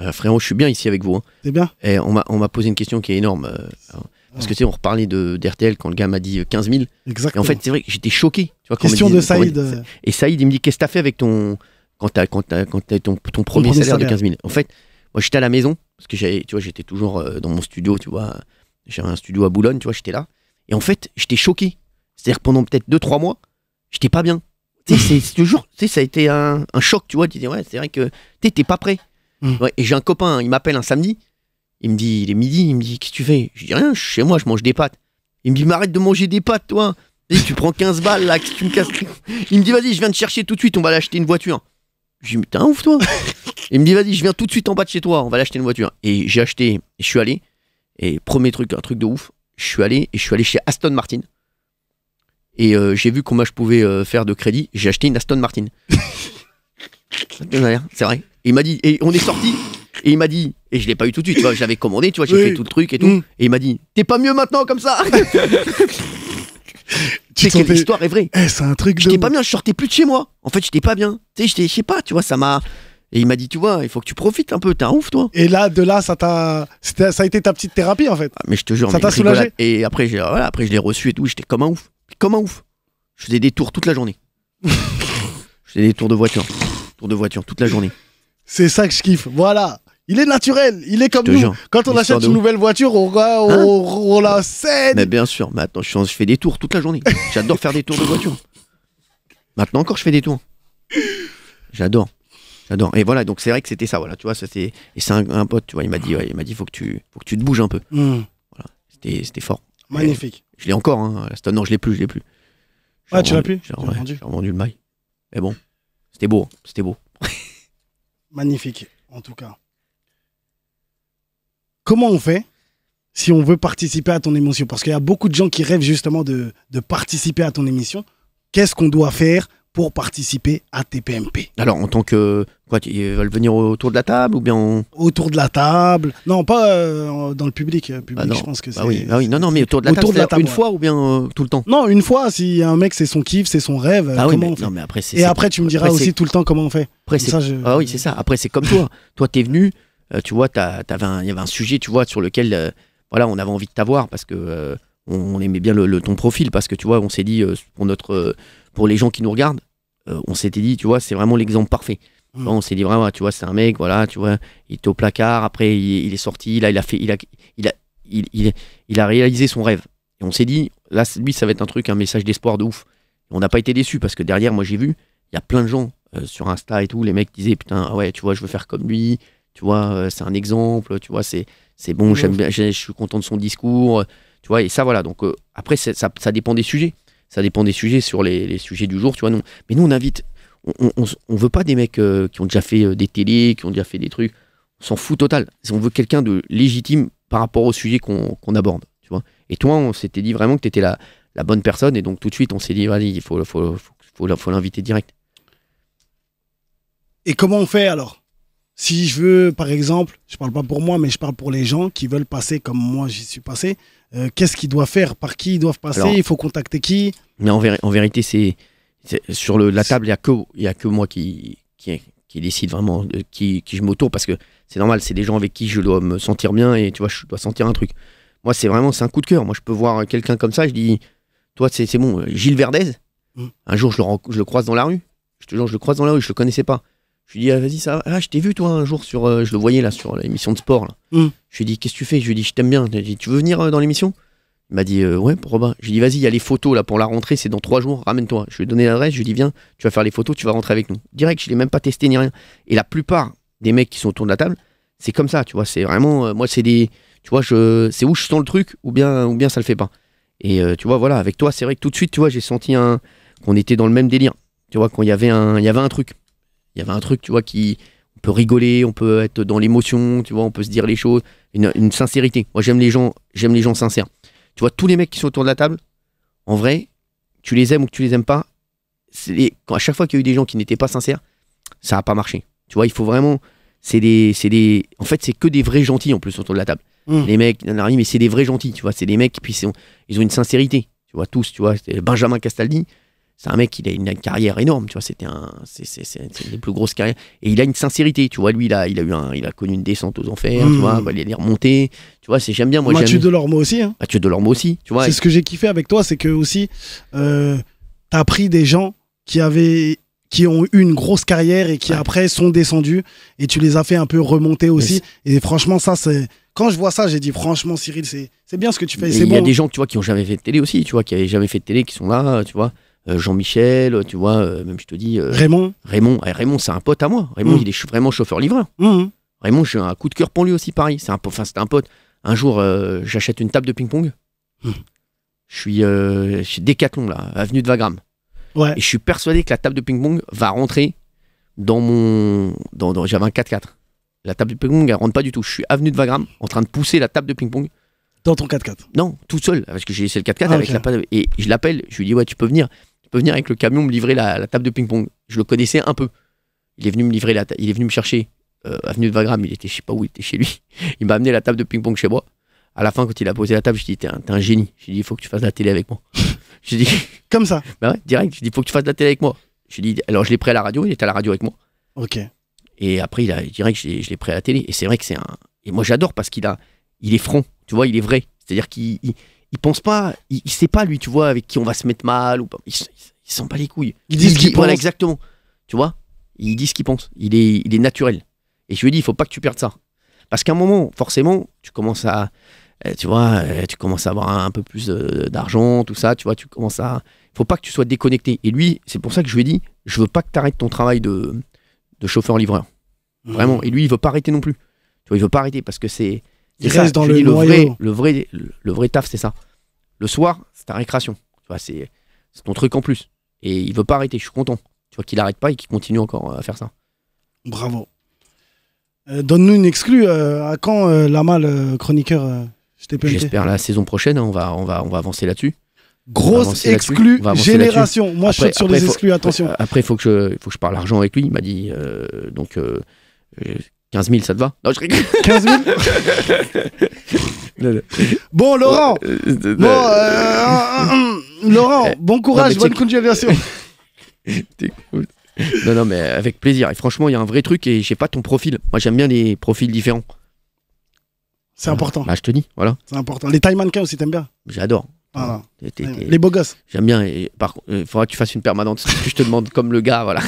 Euh, frérot, je suis bien ici avec vous. hein. c'est bien Et on m'a posé une question qui est énorme. euh, alors, parce que tu sais, on reparlait de d'RTL quand le gars m'a dit euh, 15 000. Et Exactement. en fait, c'est vrai que j'étais choqué. Tu vois, quand Question dit- de Saïd. dit- Et Saïd, il me dit Qu'est-ce que t'as fait avec ton. Quand t'as quand quand ton, ton premier, premier salaire, salaire. de 15 000 En fait, moi, j'étais à la maison. Parce que j'avais, tu vois, j'étais toujours euh, dans mon studio, tu vois. J'avais un studio à Boulogne, tu vois, j'étais là. Et en fait, j'étais choqué. C'est-à-dire pendant peut-être 2-3 mois, j'étais pas bien. C'est- toujours, tu sais, ça a été un, un choc, tu vois. Tu dis, ouais, c'est vrai que t'es pas prêt. Mm. Ouais, et j'ai un copain, il m'appelle un samedi, il me dit, il est midi, il me dit, qu'est-ce que tu fais? Je dis rien, je suis chez moi, je mange des pâtes. Il me dit, mais arrête de manger des pâtes, toi. Tu prends 15 balles là, que tu me casses. Il me dit, vas-y, je viens te chercher tout de suite, on va l'acheter une voiture. Je lui dis, mais t'es un ouf, toi. il me dit, vas-y, je viens tout de suite en bas de chez toi, on va l'acheter une voiture. Et j'ai acheté, et je suis allé, et premier truc, un truc de ouf, je suis allé, et je suis allé chez Aston Martin. Et euh, j'ai vu comment je pouvais euh, faire de crédit, j'ai acheté une Aston Martin. C'est vrai. Et il m'a dit, et on est sorti, et il m'a dit, et je l'ai pas eu tout de suite, tu vois, je l'avais commandé, tu vois, j'ai Oui. fait tout le truc et tout. Mm. Et il m'a dit, t'es pas mieux maintenant comme ça? Tu C'est te que sentais- l'histoire est vraie. Eh, c'est un truc. J'étais pas bien, je sortais plus de chez moi. En fait, j'étais pas bien. Tu sais, j'étais, je sais pas, tu vois, ça m'a. Et il m'a dit, tu vois, il faut que tu profites un peu, t'es un ouf, toi. Et là, de là, ça t'a, ça a été ta petite thérapie en fait. Ah, mais je te jure, Ça t'a soulagé Et après, voilà, après, je l'ai reçu et tout, j'étais comme un ouf. Comme un ouf. Je faisais des tours toute la journée. je faisais des tours de voiture. Tours de voiture toute la journée. C'est ça que je kiffe. Voilà. Il est naturel. Il est comme nous. jure. Quand on achète une nouvelle voiture, on, on, Hein on la scène. Mais bien sûr, mais attends, je, fais des tours toute la journée. J'adore faire des tours de voiture. Maintenant encore, je fais des tours. J'adore. J'adore. Et voilà, donc c'est vrai que c'était ça, voilà, tu vois, c'est. Et c'est un, un pote, tu vois, il m'a dit, ouais, il m'a dit, faut que tu, faut que tu te bouges un peu. Hmm, C'était, c'était fort. magnifique. Je l'ai encore, hein. Aston, non, je l'ai plus, je l'ai plus. Ah, tu l'as revendu- plus J'ai l'as ouais, revendu le mail. Mais bon, c'était beau, hein, c'était beau. Magnifique, en tout cas. Comment on fait si on veut participer à ton émission? Parce qu'il y a beaucoup de gens qui rêvent justement de, de participer à ton émission. Qu'est-ce qu'on doit faire pour participer à TPMP Alors, en tant que. Quoi, ils veulent venir autour de la table ou bien on- Autour de la table Non, pas euh, dans le public. euh, Public, Ah je pense que c'est. Bah oui, bah oui, non, non, mais autour de la Autour table, de la c'est-à-dire table, une ouais. fois ou bien euh, tout le temps? Non, une fois, si un mec, c'est son kiff, c'est son rêve, Ah oui, mais, on fait non, mais après, c'est. Et après, tu me diras après, aussi tout le temps comment on fait. Après, ça, je- Ah oui, c'est ça. Après, c'est comme toi. toi, t'es venu, euh, tu vois, il y avait un sujet, tu vois, sur lequel, voilà, on avait envie de t'avoir parce que on, aimait bien le, le- ton profil, parce que tu vois, on s'est dit euh, pour notre, euh, pour les gens qui nous regardent, euh, on s'était dit, tu vois, c'est vraiment l'exemple parfait. Mm. On s'est dit vraiment, tu vois, c'est un mec, voilà, tu vois, il était au placard. Après, il, il est sorti, là, il a fait, il a, il a, il, il- il a réalisé son rêve. Et on s'est dit, là, lui, ça va être un truc, un message d'espoir de ouf. Et on n'a pas été déçus parce que derrière, moi, j'ai vu, il y a plein de gens euh, sur Insta et tout, les mecs disaient, putain, ah ouais, tu vois, je veux faire comme lui, tu vois, euh, c'est un exemple, tu vois, c'est, c'est bon, j'aime bien, je suis content de son discours, tu vois, et ça, voilà. Donc, euh, après, ça, ça dépend des sujets. Ça dépend des sujets sur les, sujets du jour, tu vois, non. Mais nous, on invite, on, on, veut pas des mecs euh, qui ont déjà fait euh, des télés, qui ont déjà fait des trucs. On s'en fout total. On veut quelqu'un de légitime par rapport au sujet qu'on qu'on aborde, tu vois. Et toi, on s'était dit vraiment que tu étais la, la bonne personne, et donc tout de suite, on s'est dit, vas-y, il faut, faut, faut, faut l'inviter direct. Et comment on fait alors? Si je veux, par exemple, je parle pas pour moi, mais je parle pour les gens qui veulent passer comme moi j'y suis passé, euh, qu'est-ce qu'ils doivent faire Par qui ils doivent passer Alors- Il faut contacter qui? Mais en, véri- en vérité, c'est sur le, la table, il n'y a, que- il y a que moi qui, qui, qui décide vraiment de qui, qui je m'autour parce que c'est normal, c'est des gens avec qui je dois me sentir bien et tu vois, je dois sentir un truc. Moi, c'est vraiment, c'est un coup de cœur. Moi, je peux voir quelqu'un comme ça, je dis, toi, c'est bon, Gilles Verdez, Mm. un jour, je le, ren- je le croise dans la rue. Je te jure, je le croise dans la rue, je le connaissais pas. Je lui dis, ah, vas-y, ça va. Ah, je t'ai vu, toi, un jour, sur, euh, je le voyais là, sur l'émission de sport. Là. Mm. Je lui dis, qu'est-ce que tu fais? Je lui dis, je t'aime bien. Je lui ai dit, tu veux venir euh, dans l'émission? Il m'a dit euh, ouais pourquoi pas. Je lui ai dit vas-y il y a les photos là pour la rentrée c'est dans trois jours ramène-toi. Je lui ai donné l'adresse je lui ai dit viens tu vas faire les photos tu vas rentrer avec nous. Direct je l'ai même pas testé ni rien. Et la plupart des mecs qui sont autour de la table c'est comme ça tu vois c'est vraiment moi c'est des tu vois je c'est où je sens le truc ou bien ou bien ça le fait pas. Et tu vois voilà avec toi c'est vrai que tout de suite tu vois j'ai senti un qu'on était dans le même délire. Tu vois quand il y avait un il y avait un truc il y avait un truc tu vois qui on peut rigoler on peut être dans l'émotion tu vois on peut se dire les choses une, une sincérité. Moi j'aime les gens j'aime les gens sincères. Tu vois, tous les mecs qui sont autour de la table, en vrai, tu les aimes ou que tu les aimes pas, les- quand, à chaque fois qu'il y a eu des gens qui n'étaient pas sincères, ça n'a pas marché. Tu vois, il faut vraiment. C'est des, c'est des. En fait, c'est que des vrais gentils en plus autour de la table. Mm. Les mecs, il y en a rien, mais c'est des vrais gentils. Tu vois, c'est des mecs puis ils ont, ils ont une sincérité. Tu vois, tous. Tu vois, c'est Benjamin Castaldi, c'est un mec, il a une, une carrière énorme. Tu vois, c'était un, c'est, une des plus grosses carrières. Et il a une sincérité. Tu vois, lui, il a, il a eu un, il a connu une descente aux enfers. Tu vois, bah, il est remonté. Tu vois, c'est j'aime bien. Moi, Mathieu. Delormeau aussi. Hein. Mathieu Delormeau aussi. Tu vois, C'est ce que j'ai kiffé avec toi, c'est que aussi, euh, t'as pris des gens qui avaient qui ont eu une grosse carrière et qui Ouais. après sont descendus et tu les as fait un peu remonter aussi et franchement ça c'est quand je vois ça, j'ai dit franchement, Cyril, c'est bien ce que tu fais. Il y a des gens, tu vois, qui ont jamais fait de télé aussi, tu vois, qui avaient jamais fait de télé, qui sont là, tu vois. Euh, Jean-Michel, tu vois, euh, même je te dis, euh, Raymond. Raymond, eh, Raymond, c'est un pote à moi. Raymond, Mm. il est vraiment chauffeur-livreur. Mhm. Raymond, j'ai un coup de cœur pour lui aussi, pareil. C'est un, enfin, c'était un pote. Un jour, euh, j'achète une table de ping-pong. Je suis euh, chez Decathlon, là, avenue de Wagram. Ouais. Et je suis persuadé que la table de ping-pong va rentrer dans mon. Dans, dans- J'avais un 4x4. La table de ping-pong, elle rentre pas du tout. Je suis avenue de Wagram, en train de pousser la table de ping-pong. Dans ton 4x4. Non, tout seul, parce que j'ai laissé le 4x4 Ah, avec ok. la Et je l'appelle, je lui dis, ouais, tu peux venir. Tu peux venir avec le camion me livrer la, la table de ping-pong. Je le connaissais un peu. Il est venu me livrer la Il est venu me chercher euh, avenue de Wagram. Il était, je sais pas où, il était chez lui. Il m'a amené la table de ping-pong chez moi. À la fin, quand il a posé la table, je lui ai dit, t'es un, t'es un génie. Je lui ai dit, il faut que tu fasses la télé avec moi. J'ai dit, Comme ça. bah ouais, direct. Je lui ai dit, il faut que tu fasses la télé avec moi. Je lui ai dit, alors je l'ai pris à la radio, il était à la radio avec moi. Ok. Et après, il a direct, je l'ai je l'ai pris à la télé. Et c'est vrai que c'est un. Et moi, j'adore parce qu'il a, il est franc. Tu vois, il est vrai. C'est-à-dire qu'il, il, il pense pas, il, il sait pas lui, tu vois, avec qui on va se mettre mal ou pas. Il, s- il s'en bat les couilles. Il dit ce qu'il Voilà, pense. exactement. Tu vois, il dit ce qu'il pense. Il est, il est naturel. Et je lui ai dit, il faut pas que tu perdes ça. Parce qu'à un moment, forcément, tu commences à, euh, tu vois, euh, tu commences à avoir un, peu plus d'argent, tout ça. Tu vois, tu commences à. Il faut pas que tu sois déconnecté. Et lui, c'est pour ça que je lui ai dit, je veux pas que tu arrêtes ton travail de, de chauffeur-livreur. Vraiment. Et lui, il veut pas arrêter non plus. Tu vois, il veut pas arrêter parce que c'est. Il reste dans le dis, vrai, noyau. le vrai, le, le vrai taf, c'est ça. Le soir, c'est ta récréation. Tu vois, c'est ton truc en plus. Et il veut pas arrêter. Je suis content. Tu vois qu'il arrête pas et qu'il continue encore à faire ça. Bravo. Euh, Donne-nous une exclue. euh, à quand euh, Lamal, euh, chroniqueur euh, J'espère la saison prochaine. hein, on va, on va, on va avancer là-dessus. Grosse exclue génération. Moi, je saute sur les exclus, attention. Euh, Après, il faut que je, faut que je parle argent avec lui. Il m'a dit euh, donc euh, euh, 15 000, ça te va? Non, je rigole. 15 000 Non, non. Bon, Laurent. Bon, euh, Laurent, bon courage, bonne continuation. T'es cool. Non, non, mais avec plaisir. Et franchement, il y a un vrai truc et j'ai pas ton profil. Moi, j'aime bien les profils différents. C'est important. Bah, je te dis, voilà. C'est important. Les taille mannequins aussi, t'aimes bien? J'adore. Voilà. T'es- t'es- t'es- Les beaux gosses J'aime bien. Et par contre, il faudra que tu fasses une permanente. Que je te demande comme le gars, voilà.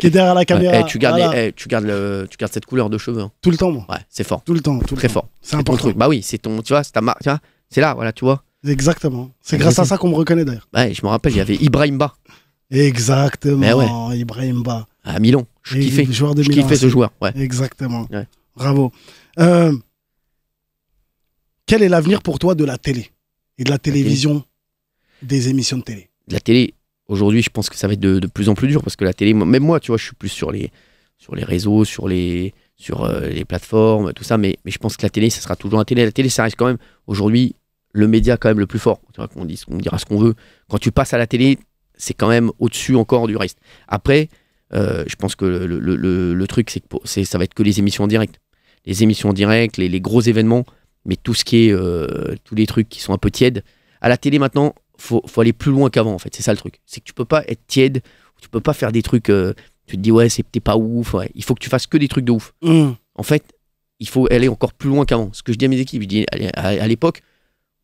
qui est derrière la caméra. Eh, tu, gardes Voilà. les- eh, tu, gardes le- tu gardes cette couleur de cheveux. hein. Tout le temps, moi. Ouais, c'est fort. Tout le temps. Tout le Très temps. fort. C'est C'est ton important. truc. Bah oui, c'est ton. Tu vois, c'est ta marque. C'est là, voilà, tu vois. Exactement. C'est Ah, grâce à ça qu'on me reconnaît d'ailleurs. Ouais, je me rappelle, il y avait Ibrahim Ba Exactement. Ouais. Ibrahim Ba. à Milan. Je kiffais. Joueur de Je Milan kiffais ce joueur. Ouais. Exactement. Ouais. Bravo. Euh, quel est l'avenir pour toi de la télé? Et de la télévision des émissions de télé la télé, aujourd'hui, je pense que ça va être de, de plus en plus dur parce que la télé, même moi, tu vois, je suis plus sur les, sur les réseaux, sur les, sur euh, les plateformes, tout ça, mais, mais je pense que la télé, ça sera toujours la télé. La télé, ça reste quand même, aujourd'hui, le média quand même le plus fort. On dira ce qu'on veut. Quand tu passes à la télé, c'est quand même au-dessus encore du reste. Après, euh, je pense que le, le- le- le truc, c'est que pour- ça va être que les émissions en direct. Les émissions en direct, les, les gros événements, mais tout ce qui est, euh, tous les trucs qui sont un peu tièdes. À la télé maintenant, faut, faut aller plus loin qu'avant en fait. C'est ça le truc. C'est que tu peux pas être tiède, tu peux pas faire des trucs. euh, tu te dis ouais, c'est t'es pas ouf. ouais. Il faut que tu fasses que des trucs de ouf. Hum, En fait, il faut aller encore plus loin qu'avant. Ce que je dis à mes équipes, je dis à, à- à l'époque,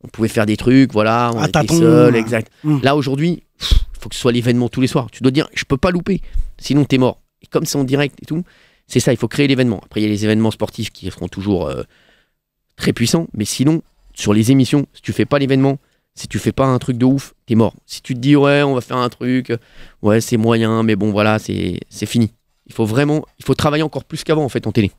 on pouvait faire des trucs, voilà, on À était seul, exact. Mm. Là aujourd'hui, il faut que ce soit l'événement tous les soirs. Tu dois dire, je peux pas louper, sinon t'es mort. Et comme c'est en direct et tout, c'est ça, il faut créer l'événement. Après, il y a les événements sportifs qui seront toujours euh, très puissants, mais sinon, sur les émissions, si tu fais pas l'événement, si tu fais pas un truc de ouf, t'es mort. Si tu te dis, ouais, on va faire un truc, ouais, c'est moyen, mais bon, voilà, c'est fini. Il faut vraiment, il faut travailler encore plus qu'avant en fait en télé.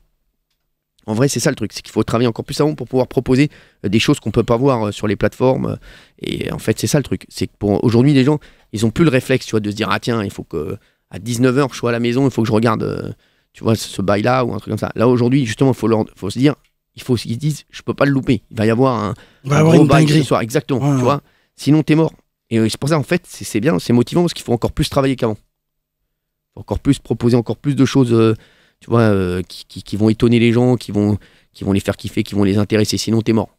En vrai, c'est ça le truc, c'est qu'il faut travailler encore plus avant pour pouvoir proposer euh, des choses qu'on peut pas voir euh, sur les plateformes. euh, Et en fait, c'est ça le truc. C'est que pour aujourd'hui, les gens, ils ont plus le réflexe, tu vois, de se dire ah tiens, il faut que à 19h, je sois à la maison, il faut que je regarde, tu vois, ce, ce bail-là ou un truc comme ça. Là aujourd'hui, justement, il faut se dire, il faut qu'ils se disent, je peux pas le louper. Il va y avoir un, Il va y un avoir gros bail ce soir, exactement. Ouais. Tu vois, sinon t'es mort. Et euh, c'est pour ça, en fait, c'est bien, c'est motivant parce qu'il faut encore plus travailler qu'avant. Faut encore plus proposer encore plus de choses, euh, tu vois, euh, qui, qui- qui vont étonner les gens, qui vont, qui vont les faire kiffer, qui vont les intéresser. Sinon, t'es mort.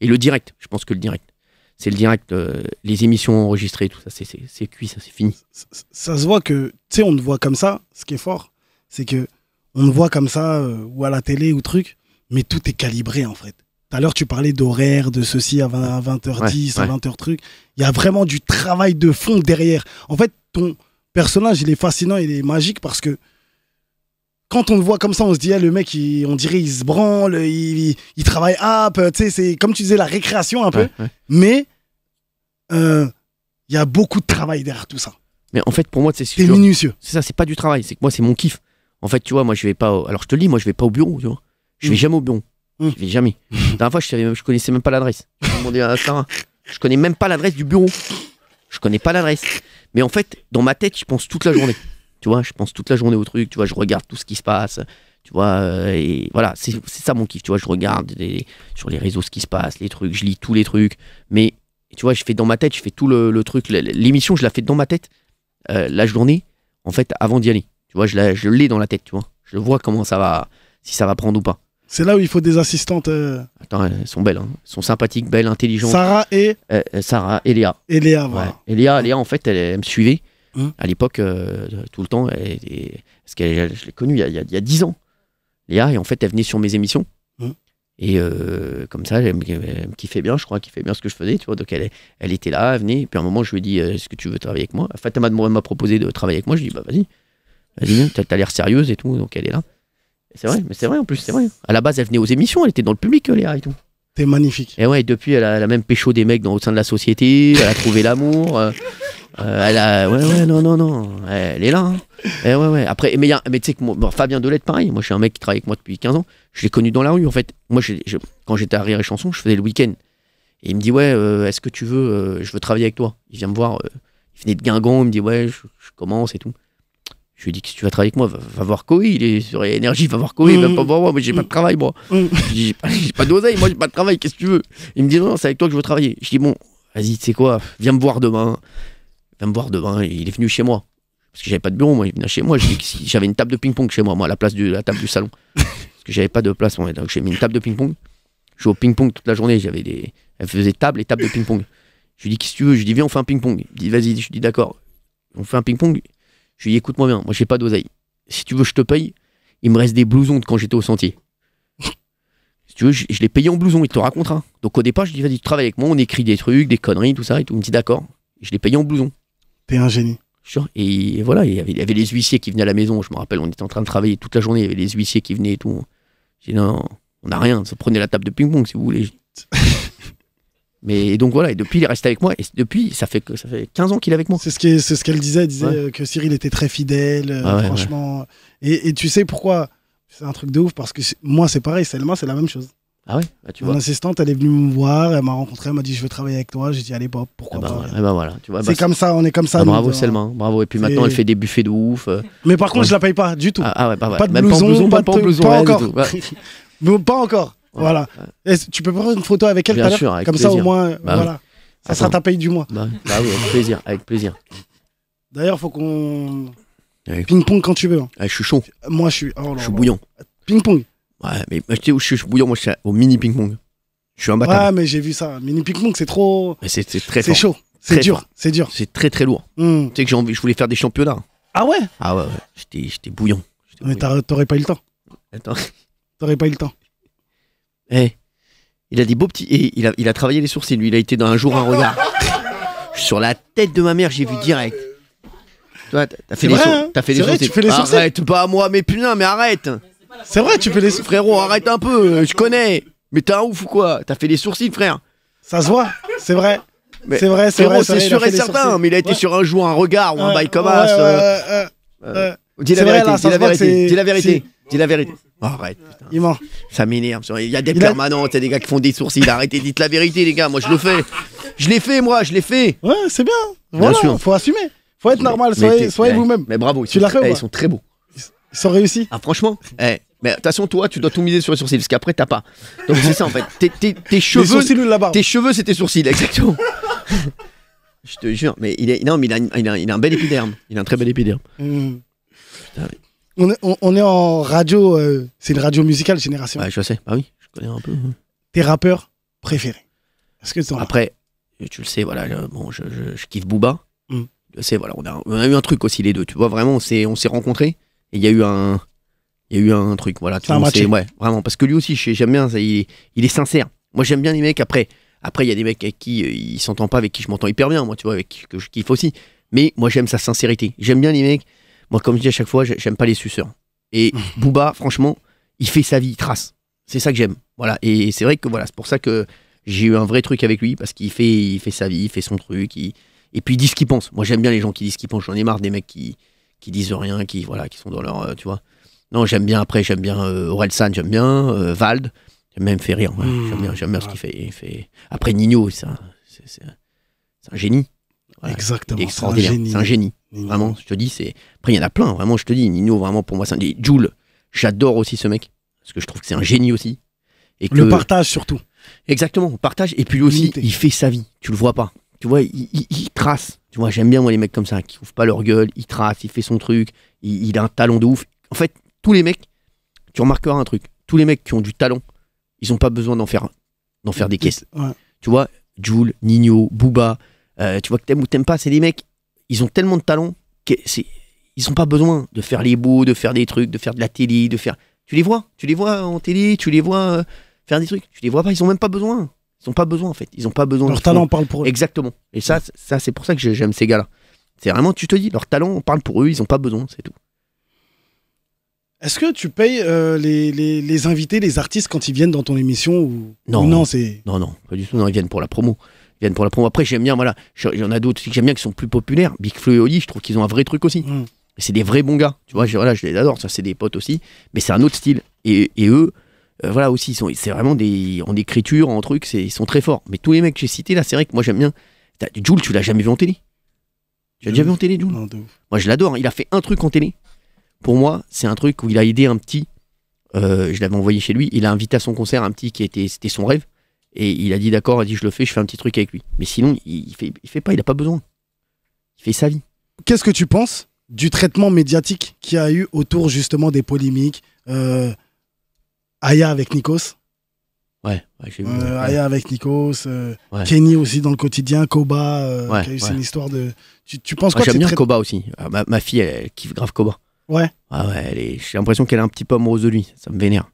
Et le direct, je pense que le direct, c'est le direct, euh, les émissions enregistrées, tout ça, c'est- cuit, ça, c'est fini. ça, ça se voit que, tu sais, on te voit comme ça. Ce qui est fort, c'est que on te voit comme ça, ou à la télé ou truc, mais tout est calibré en fait. Tout à l'heure, tu parlais d'horaire, de ceci à 20, à 20h10, Ouais, à 20h truc. Il y a vraiment du travail de fond derrière. En fait, ton personnage, il est fascinant, il est magique parce que quand on le voit comme ça, on se dit, ah, le mec, il- on dirait, il se branle, il, il travaille up, tu sais, c'est comme tu disais, la récréation un peu. Ouais. Mais euh, il y a beaucoup de travail derrière tout ça. Mais en fait, pour moi, c'est C'est minutieux. c'est ça, c'est pas du travail, c'est que moi, c'est mon kiff. En fait, tu vois, moi, je vais pas. au- Alors, je te le dis, moi, je vais pas au bureau, tu vois. Je vais Mm. jamais au bureau. Mm. Je vais jamais. La dernière fois, je, savais, je connaissais même pas l'adresse. J'ai demandé à Sarah. Je connais même pas l'adresse du bureau. Je connais pas l'adresse. Mais en fait, dans ma tête, je pense toute la journée. Tu vois, je pense toute la journée au truc. Tu vois, je regarde tout ce qui se passe. Tu vois, euh, et voilà, c'est ça mon kiff. Tu vois, je regarde les- sur les réseaux ce qui se passe, les trucs, je lis tous les trucs. Mais tu vois, je fais dans ma tête, je fais tout le, le truc. L'émission, je la fais dans ma tête euh, la journée, en fait, avant d'y aller. Tu vois, je la- je l'ai dans la tête, tu vois. Je vois comment ça va, si ça va prendre ou pas. C'est là où il faut des assistantes. euh, Attends, elles sont belles, hein. elles sont sympathiques, belles, intelligentes. Sarah et, Euh, euh, Sarah et Léa. et Léa. Ouais. voilà. Et Léa, Léa, en fait, elle, elle me suivait Hum. à l'époque, euh, tout le temps. Était- parce que je l'ai connue il y, a, il y a- il y a 10 ans. Léa, et en fait, elle venait sur mes émissions. Hum. Et euh, comme ça, elle me, elle me kiffait bien, je crois, kiffait bien ce que je faisais, tu vois. Donc elle, elle était là, elle venait. Et puis à un moment, je lui ai dit, euh, est-ce que tu veux travailler avec moi? En fait, elle m'a demandé- m'a proposé de travailler avec moi. Je lui ai dit, bah vas-y, vas-y, viens, t'as t'as l'air sérieuse et tout. Donc elle est là. C'est vrai, mais c'est vrai en plus, c'est vrai. À la base, elle venait aux émissions, elle était dans le public, euh, Léa et tout. T'es magnifique. Et ouais, depuis, elle a, elle a même pécho des mecs dans, au sein de la société, elle a trouvé l'amour. euh, euh, elle a. Ouais, ouais, non, non, non. Elle est là. hein. Et ouais, ouais. Après, mais, il y a- mais tu sais que moi, bon, Fabien Delette, pareil. Moi, je suis un mec qui travaille avec moi depuis 15 ans. Je l'ai connu dans la rue, en fait. Moi, j'ai- je- quand j'étais à Rire et Chanson, je faisais le week-end. Et il me dit, ouais, euh, est-ce que tu veux. euh, je veux travailler avec toi. Il vient me voir. euh, il venait de Guingamp, il me dit, ouais, je, je commence et tout. Je lui ai dit, que tu vas travailler avec moi, va, va voir Koé, il est sur énergie, va voir Koé, il va Mhm. pas voir moi, mais j'ai pas de travail, moi. Mm. Dis, j'ai pas, pas d'oseille, moi j'ai pas de travail, qu'est-ce que tu veux? Il me dit, non, c'est avec toi que je veux travailler. Je dis, bon, vas-y, tu sais quoi, viens me voir demain. Viens me voir demain. Il est venu chez moi. Parce que j'avais pas de bureau, moi, il venait chez moi. Si- j'avais une table de ping-pong chez moi, moi, à la place de la table du salon. Parce que j'avais pas de place, moi, donc j'ai mis une table de ping-pong. Je jouais au ping-pong toute la journée, j'avais des. Elle faisait table et table de ping-pong. Je lui dis, qu'est-ce que tu veux? Je lui dis, viens, on fait un ping-pong. Il dit, vas-y, je lui dis, d'accord. On fait un ping-pong. Je lui dis, écoute-moi bien, moi, j'ai pas d'oseille. Si tu veux, je te paye. Il me reste des blousons de quand j'étais au sentier. Si tu veux, je, je l'ai payé en blouson, il te le racontera. Donc au départ, je dis, vas-y, tu travailles avec moi, on écrit des trucs, des conneries, tout ça, et tout. Il me dit, d'accord. Je l'ai payé en blouson. T'es un génie. Et voilà, il y, avait, il y avait les huissiers qui venaient à la maison. Je me rappelle, on était en train de travailler toute la journée. Il y avait les huissiers qui venaient et tout. J'ai dit non, on n'a rien. Ça prenez la table de ping-pong si vous voulez. Mais donc voilà, et depuis il est resté avec moi. Et depuis, ça fait ça fait 15 ans qu'il est avec moi. C'est ce qu'elle ce qu'elle disait. Elle disait Ouais. que Cyril était très fidèle, euh, Ah ouais, franchement. Et, et tu sais pourquoi? C'est un truc de ouf parce que moi, c'est pareil. Selma, c'est la même chose. Ah ouais? Bah, Tu Mon vois. assistante, elle est venue me voir, elle m'a rencontré, elle m'a dit Je veux travailler avec toi. J'ai dit Allez, Bob, Ah pourquoi bah, pas voilà, eh bah voilà, tu vois. C'est bah, comme ça, on est comme ça. ah, nous, bravo Selma, hein, bravo. Et puis maintenant, elle fait des buffets de ouf. euh. Mais par contre, je la paye pas du tout. Ah, ah ouais, bah. Pas de blouson, pas pas pas de- blouson, pas encore. pas encore. Voilà. Tu peux prendre une photo avec elle Bien tout à l'heure sûr, avec Comme ça, au plaisir. moins, Bah voilà. Ça sera ta paye du mois. Bah, bah oui, avec plaisir, avec plaisir. D'ailleurs, faut qu'on. Ouais. Ping-pong quand tu veux. hein. Je suis chaud, Moi, je suis. oh je suis bouillant. Ping-pong. Ouais, mais sais où je suis bouillant Moi, je suis au mini ping-pong. Je suis imbattable. Ouais, mais j'ai vu ça. Mini ping-pong, c'est trop. C'est c'est très C'est chaud. C'est dur. C'est dur. C'est très très lourd. Hmm. Tu sais que j'ai envie, je voulais faire des championnats. Ah ouais? Ah ouais, ouais. J'étais, j'étais bouillant. Mais t'aurais pas eu le temps. Attends. T'aurais pas eu le temps. Eh, il a des beaux petits. Et il a, il a travaillé les sourcils, lui. Il a été dans un jour un regard. Sur la tête de ma mère, j'ai vu direct. Toi, t'as t'as fait les vrai, hein T'as fait les vrai, sourcils. tu fais les sourcils Arrête, pas à moi, mais putain, mais arrête. C'est vrai, tu fais les. Frérot, arrête un peu. Je connais. Mais t'es un ouf ou quoi? T'as fait les sourcils, frère. Ça se voit. C'est vrai. C'est vrai, c'est Frérot, vrai. c'est sûr et certain. sourcils. Mais il a été Ouais. sur un jour, un regard ou un bail comme as. euh. Dis la vérité, dis la vérité, dis la vérité, Arrête, putain. Il ment. ça m'énerve. Il y a des Il a- permanentes, il y a des gars qui font des sourcils. Arrêtez, dites la vérité, les gars. Moi, je le fais. Je l'ai fait, moi, je l'ai fait. Ouais, c'est bien. Voilà, sûr. faut assumer. Faut être normal. Mais- mais Soyez, t'es- soyez eh, vous-même. Mais bravo, ils Tu sont, l'as fait ou eh, pas ils sont très beaux. Ils sont réussis. Ah, franchement, eh, mais de toute façon, toi, tu dois tout miser sur les sourcils parce qu'après, t'as pas. Donc, c'est ça en fait. Tes, tes- tes Les cheveux, sourcils ou la barbe. tes cheveux, c'est tes sourcils, exactement. je te jure, mais il est, non, mais il a, une- il a- il a un bel épiderme. Il a un très bel épiderme. Hmm. Putain. On est, on, on est en radio. euh, c'est une radio musicale génération. Ouais, je sais. Bah oui, je connais un peu. hein. Tes rappeurs préférés. Est-ce que Après, tu le sais, voilà, je- bon, je, je- je kiffe Booba. Mm. Je sais, voilà, on a, on a eu un truc aussi les deux. Tu vois, vraiment, on s'est, on s'est rencontrés et il y a eu un, il y a eu un truc, voilà. Tu vois, ouais, vraiment, parce que lui aussi, j'aime bien, ça, il, est- il est sincère. Moi, j'aime bien les mecs. Après, après, il y a des mecs avec qui euh, il s'entend pas, avec qui je m'entends hyper bien, moi, tu vois, avec qui que je kiffe aussi. Mais moi, j'aime sa sincérité. J'aime bien les mecs. Moi, comme je dis à chaque fois, j'ai- j'aime pas les suceurs. Et Booba, franchement, il fait sa vie, il trace. C'est ça que j'aime. Voilà. Et c'est vrai que voilà, c'est pour ça que j'ai eu un vrai truc avec lui parce qu'il fait, il fait sa vie, il fait son truc. il- Et puis il dit ce qu'il pense. Moi, j'aime bien les gens qui disent ce qu'ils pensent. J'en ai marre des mecs qui, qui disent rien, qui voilà, qui sont dans leur, euh, tu vois. Non, j'aime bien. Après, j'aime bien euh, Orelsan, j'aime bien euh, Vald. J'aime même fait rire. ouais. Mmh. J'aime bien, j'aime bien ce qu'il fait. Après Nino, un, c'est un génie. Voilà. Exactement. Il est c'est un génie. Un. Vraiment, je te dis, c'est. Après, il y en a plein, vraiment, je te dis, Nino, vraiment, pour moi, c'est un des. Jules, j'adore aussi ce mec, parce que je trouve que c'est un génie aussi. Et que... Le partage surtout. Exactement, partage, et puis lui aussi, il fait sa vie, tu le vois pas. Tu vois, il, il- il trace. Tu vois, j'aime bien, moi, les mecs comme ça, qui ouvrent pas leur gueule, il trace, il fait son truc, il, il a un talent de ouf. En fait, tous les mecs, tu remarqueras un truc, tous les mecs qui ont du talent, ils ont pas besoin d'en faire, d'en faire des caisses. Ouais. Tu vois, Jules, Nino, Booba, tu vois que t'aimes ou t'aimes pas, c'est des mecs, ils ont tellement de talent que c'est, ils ont pas besoin de faire les beaux, de faire des trucs, de faire de la télé, de faire. Tu les vois, tu les vois en télé, tu les vois euh, faire des trucs, tu les vois pas, ils ont même pas besoin. Ils ont pas besoin en fait, ils ont pas besoin. Leur talent parle pour eux. Exactement. Et ça, ça c'est pour ça que j'ai- j'aime ces gars-là. C'est vraiment, tu te dis, leur talent, on parle pour eux, ils ont pas besoin, c'est tout. Est-ce que tu payes euh, les, les, les invités, les artistes quand ils viennent dans ton émission ou Non. ou non c'est Non, non, pas du tout. Non, ils viennent pour la promo. Viennent pour la promo. Après, j'aime bien, voilà, je- il y en a d'autres aussi que j'aime bien qui sont plus populaires. Big Flo et Oli, je trouve qu'ils ont un vrai truc aussi. Mm. C'est des vrais bons gars. Tu vois, je, voilà, je les adore. Ça, c'est des potes aussi. Mais c'est un autre style. Et, et eux, euh, voilà aussi, c'est vraiment des, en écriture, en truc, ils sont très forts. Mais tous les mecs que j'ai cités là, c'est vrai que moi j'aime bien. Jules, tu l'as jamais vu en télé? Tu l'as déjà vu en télé, Jules Non. Moi, je l'adore. Il a fait un truc en télé. Pour moi, c'est un truc où il a aidé un petit. euh, je l'avais envoyé chez lui. Il a invité à son concert un petit qui était, c'était son rêve. Et il a dit d'accord, il a dit je le fais, je fais un petit truc avec lui. Mais sinon, il, fait, il fait pas, il a pas besoin. Il fait sa vie. Qu'est-ce que tu penses du traitement médiatique qu'il y a eu autour justement des polémiques euh, Aya avec Nikos, Ouais, ouais, j'ai vu. euh. Aya avec Nikos, euh, Ouais. Kenny aussi dans le quotidien, Koba, Ouais, qui a eu son histoire de. Tu, tu penses quoi J'aime bien Koba aussi. Ah, Ma, ma fille, elle, elle kiffe grave Koba. Ouais. Ah ouais, j'ai l'impression qu'elle est un petit peu amoureuse de lui. Ça me vénère.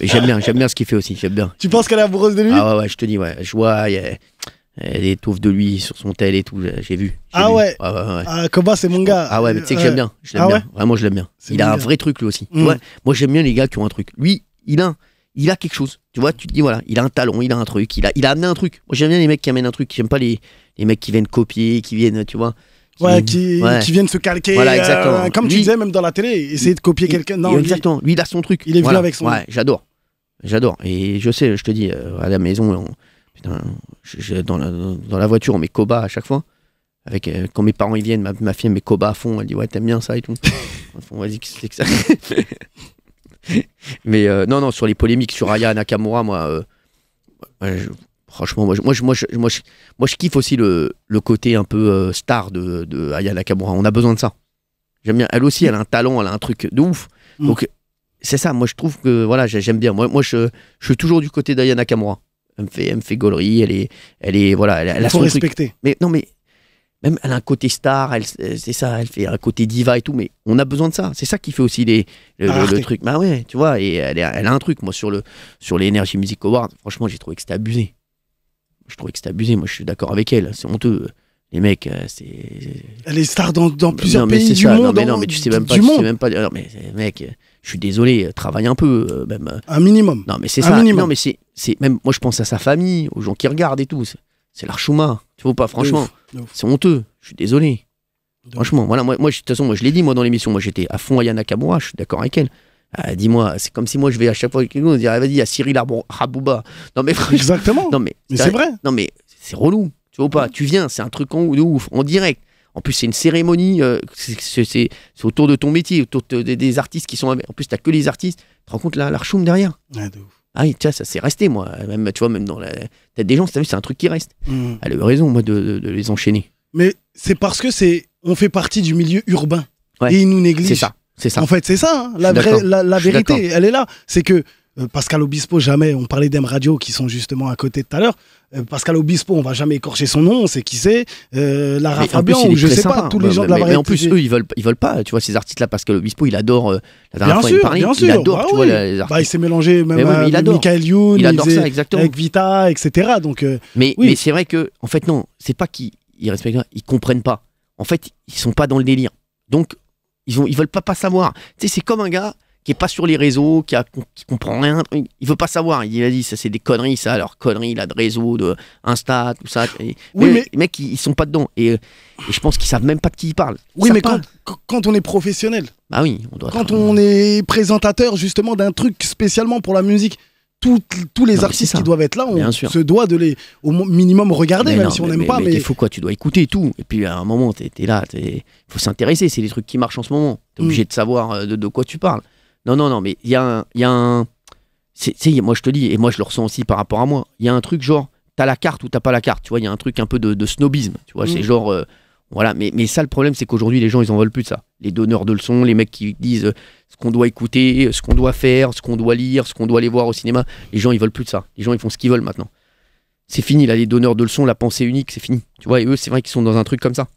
J'aime bien, j'aime bien ce qu'il fait aussi. J'aime bien. Tu penses qu'elle est amoureuse de lui? Ah ouais, ouais, je te dis, ouais. Je vois, il y a- étouffe de lui sur son tel et tout. J'ai vu. Ah ouais? ouais, ouais, ouais. Ah, Koba, c'est mon gars. Ah ouais, mais tu sais que j'aime bien. Je l'aime Ah bien. ouais? Vraiment, je l'aime bien. Il a un vrai truc lui aussi. Mm. vois, moi, j'aime bien les gars qui ont un truc. Lui, il a, il a quelque chose. Tu vois, tu te dis, voilà, il a un talent, il a un truc. Il a, il a amené un truc. Moi, j'aime bien les mecs qui amènent un truc. J'aime pas les, les mecs qui viennent copier, qui viennent, tu vois. Qui- Ouais, qui, Ouais. qui viennent se calquer. Voilà, euh, exactement. comme tu disais, même dans la télé, essayer de copier quelqu'un. Non, lui- exactement. Lui, il a son truc. il est venu Voilà. avec son- Ouais, j'adore. J'adore. Et je sais, je te dis, euh, à la maison, on- putain, je- dans, la, dans la voiture, on met Koba à chaque fois. Avec, euh, quand mes parents ils viennent, ma, ma fille elle met Koba à fond. Elle dit, ouais, t'aimes bien ça et tout. Vas-y, qu'est-ce que c'est que ça? Mais non, non, sur les polémiques sur Aya Nakamura, moi, je- franchement, moi, je- moi, moi, moi, je, moi, je kiffe aussi le, le côté un peu euh, star de, de Aya Nakamura. On a besoin de ça. J'aime bien. Elle aussi, elle a un talent, elle a un truc de ouf. Mm. Donc, c'est ça. Moi, je trouve que voilà, j'ai- j'aime bien. Moi, moi je, je suis toujours du côté d'Aya Nakamura. Elle me fait, elle me fait gaulerie. Elle est, elle est, voilà, elle, a faut son truc. Mais non, mais même elle a un côté star, elle, c'est ça, elle fait un côté diva et tout, mais on a besoin de ça. C'est ça qui fait aussi les, le, le- truc. Bah ouais, tu vois, et elle, elle a un truc, moi, sur le sur les Energy Music Awards, franchement, j'ai trouvé que c'était abusé. Je trouvais que c'était abusé, moi, je suis d'accord avec elle, c'est honteux. Les mecs, euh, c'est. Elle est star dans, dans plusieurs non, mais pays c'est du ça, monde. non, mais dans- non, mais tu sais même pas, tu sais même pas. Non, mais euh, mec, je suis désolé, euh, travaille un peu, même. Un minimum. non, mais c'est ça. minimum. Non, mais c'est, c'est même. Moi, je pense à sa famille, aux gens qui regardent et tout. C'est, l'archouma. Tu vois pas, franchement, c'est honteux. Je suis désolé. Franchement, voilà, moi, de toute façon, moi, je l'ai dit, moi, dans l'émission, moi, j'étais à fond à Yana Nakamura, je suis d'accord avec elle. Ah, dis-moi, c'est comme si moi, je vais à chaque fois avec quelqu'un, on dirait, ah, vas-y, il y a Cyril Arbon- Habouba. Non, mais Exactement. non, mais, mais c'est vrai. non, mais c'est relou. Tu vois ou pas, tu viens, c'est un truc en, de ouf, en direct. En plus, c'est une cérémonie, euh, c'est, c'est- c'est- c'est autour de ton métier, autour de- des- des artistes qui sont avec. En plus, t'as que les artistes. Tu te rends compte, là, l'archoum derrière Ouais, de ouf. Ah oui, ça s'est resté, moi. Même, tu vois, même dans la tête des gens, t'as vu, c'est un truc qui reste. Mm. Elle a eu raison, moi, de, de- de les enchaîner. Mais c'est parce que c'est, on fait partie du milieu urbain Ouais. et ils nous négligent. C'est ça, c'est ça. En fait, c'est ça. hein. La, vraie, vérité, elle est là. C'est que euh, Pascal Obispo, jamais, on parlait d'M Radio qui sont justement à côté tout à l'heure. Euh, Pascal Obispo, on va jamais écorcher son nom, on sait qui c'est. Euh, Lara Fabian, plus, ou je sais sympa. pas, tous Ouais, les gens mais, de la mais- variété. mais en plus, eux, ils veulent, ils veulent pas, tu vois, ces artistes-là, Pascal Obispo, il adore. euh, la dernière Bien fois, sûr, il parlait, bien il adore, Bah tu oui. vois, les artistes. Bah, il s'est mélangé même Mais oui, mais à il adore. Michael Youn, il adore faisait ça, exactement. avec Vita, etc. Donc, Mais, Oui. mais c'est vrai que, en fait, non, c'est pas qu'ils ils respectent pas, ils comprennent pas. En fait, ils sont pas dans le délire. Donc, Ils, ont, ils veulent pas, pas savoir. Tu sais, c'est comme un gars qui est pas sur les réseaux, qui, a, qui comprend rien. Il veut pas savoir. Il a dit, ça c'est des conneries, ça. Alors, conneries, là, de réseau, de Insta, tout ça. Oui, mais- Les mecs, ils, ils sont pas dedans. Et, euh, et je pense qu'ils savent même pas de qui ils parlent. Ils Oui, mais quand- quand on est professionnel, Bah oui, on doit. quand on est présentateur justement d'un truc spécialement pour la musique, tout- tous les Non, artistes qui doivent être là, on Bien sûr. se doit de les au minimum regarder, Mais même non, si on n'aime pas. mais Mais, il faut quoi Tu dois écouter et tout. Et puis à un moment, t'es es là. Il faut s'intéresser. C'est les trucs qui marchent en ce moment. T'es Mm. obligé de savoir euh, de, de quoi tu parles. Non, non, non. Mais il y a un. Y a un c'est, c'est- moi, je te dis, et moi, je le ressens aussi par rapport à moi. Il y a un truc genre, t'as la carte ou t'as pas la carte. Tu vois, il y a un truc un peu de, de snobisme. Tu vois, Mm. c'est genre. euh, voilà, mais, mais ça, le problème, c'est qu'aujourd'hui, les gens, ils en veulent plus de ça. Les donneurs de leçons, les mecs qui disent euh, ce qu'on doit écouter, ce qu'on doit faire, ce qu'on doit lire, ce qu'on doit aller voir au cinéma. Les gens, ils veulent plus de ça. Les gens, ils font ce qu'ils veulent maintenant. C'est fini, là, les donneurs de leçons, la pensée unique, c'est fini. Tu vois, et eux, c'est vrai qu'ils sont dans un truc comme ça.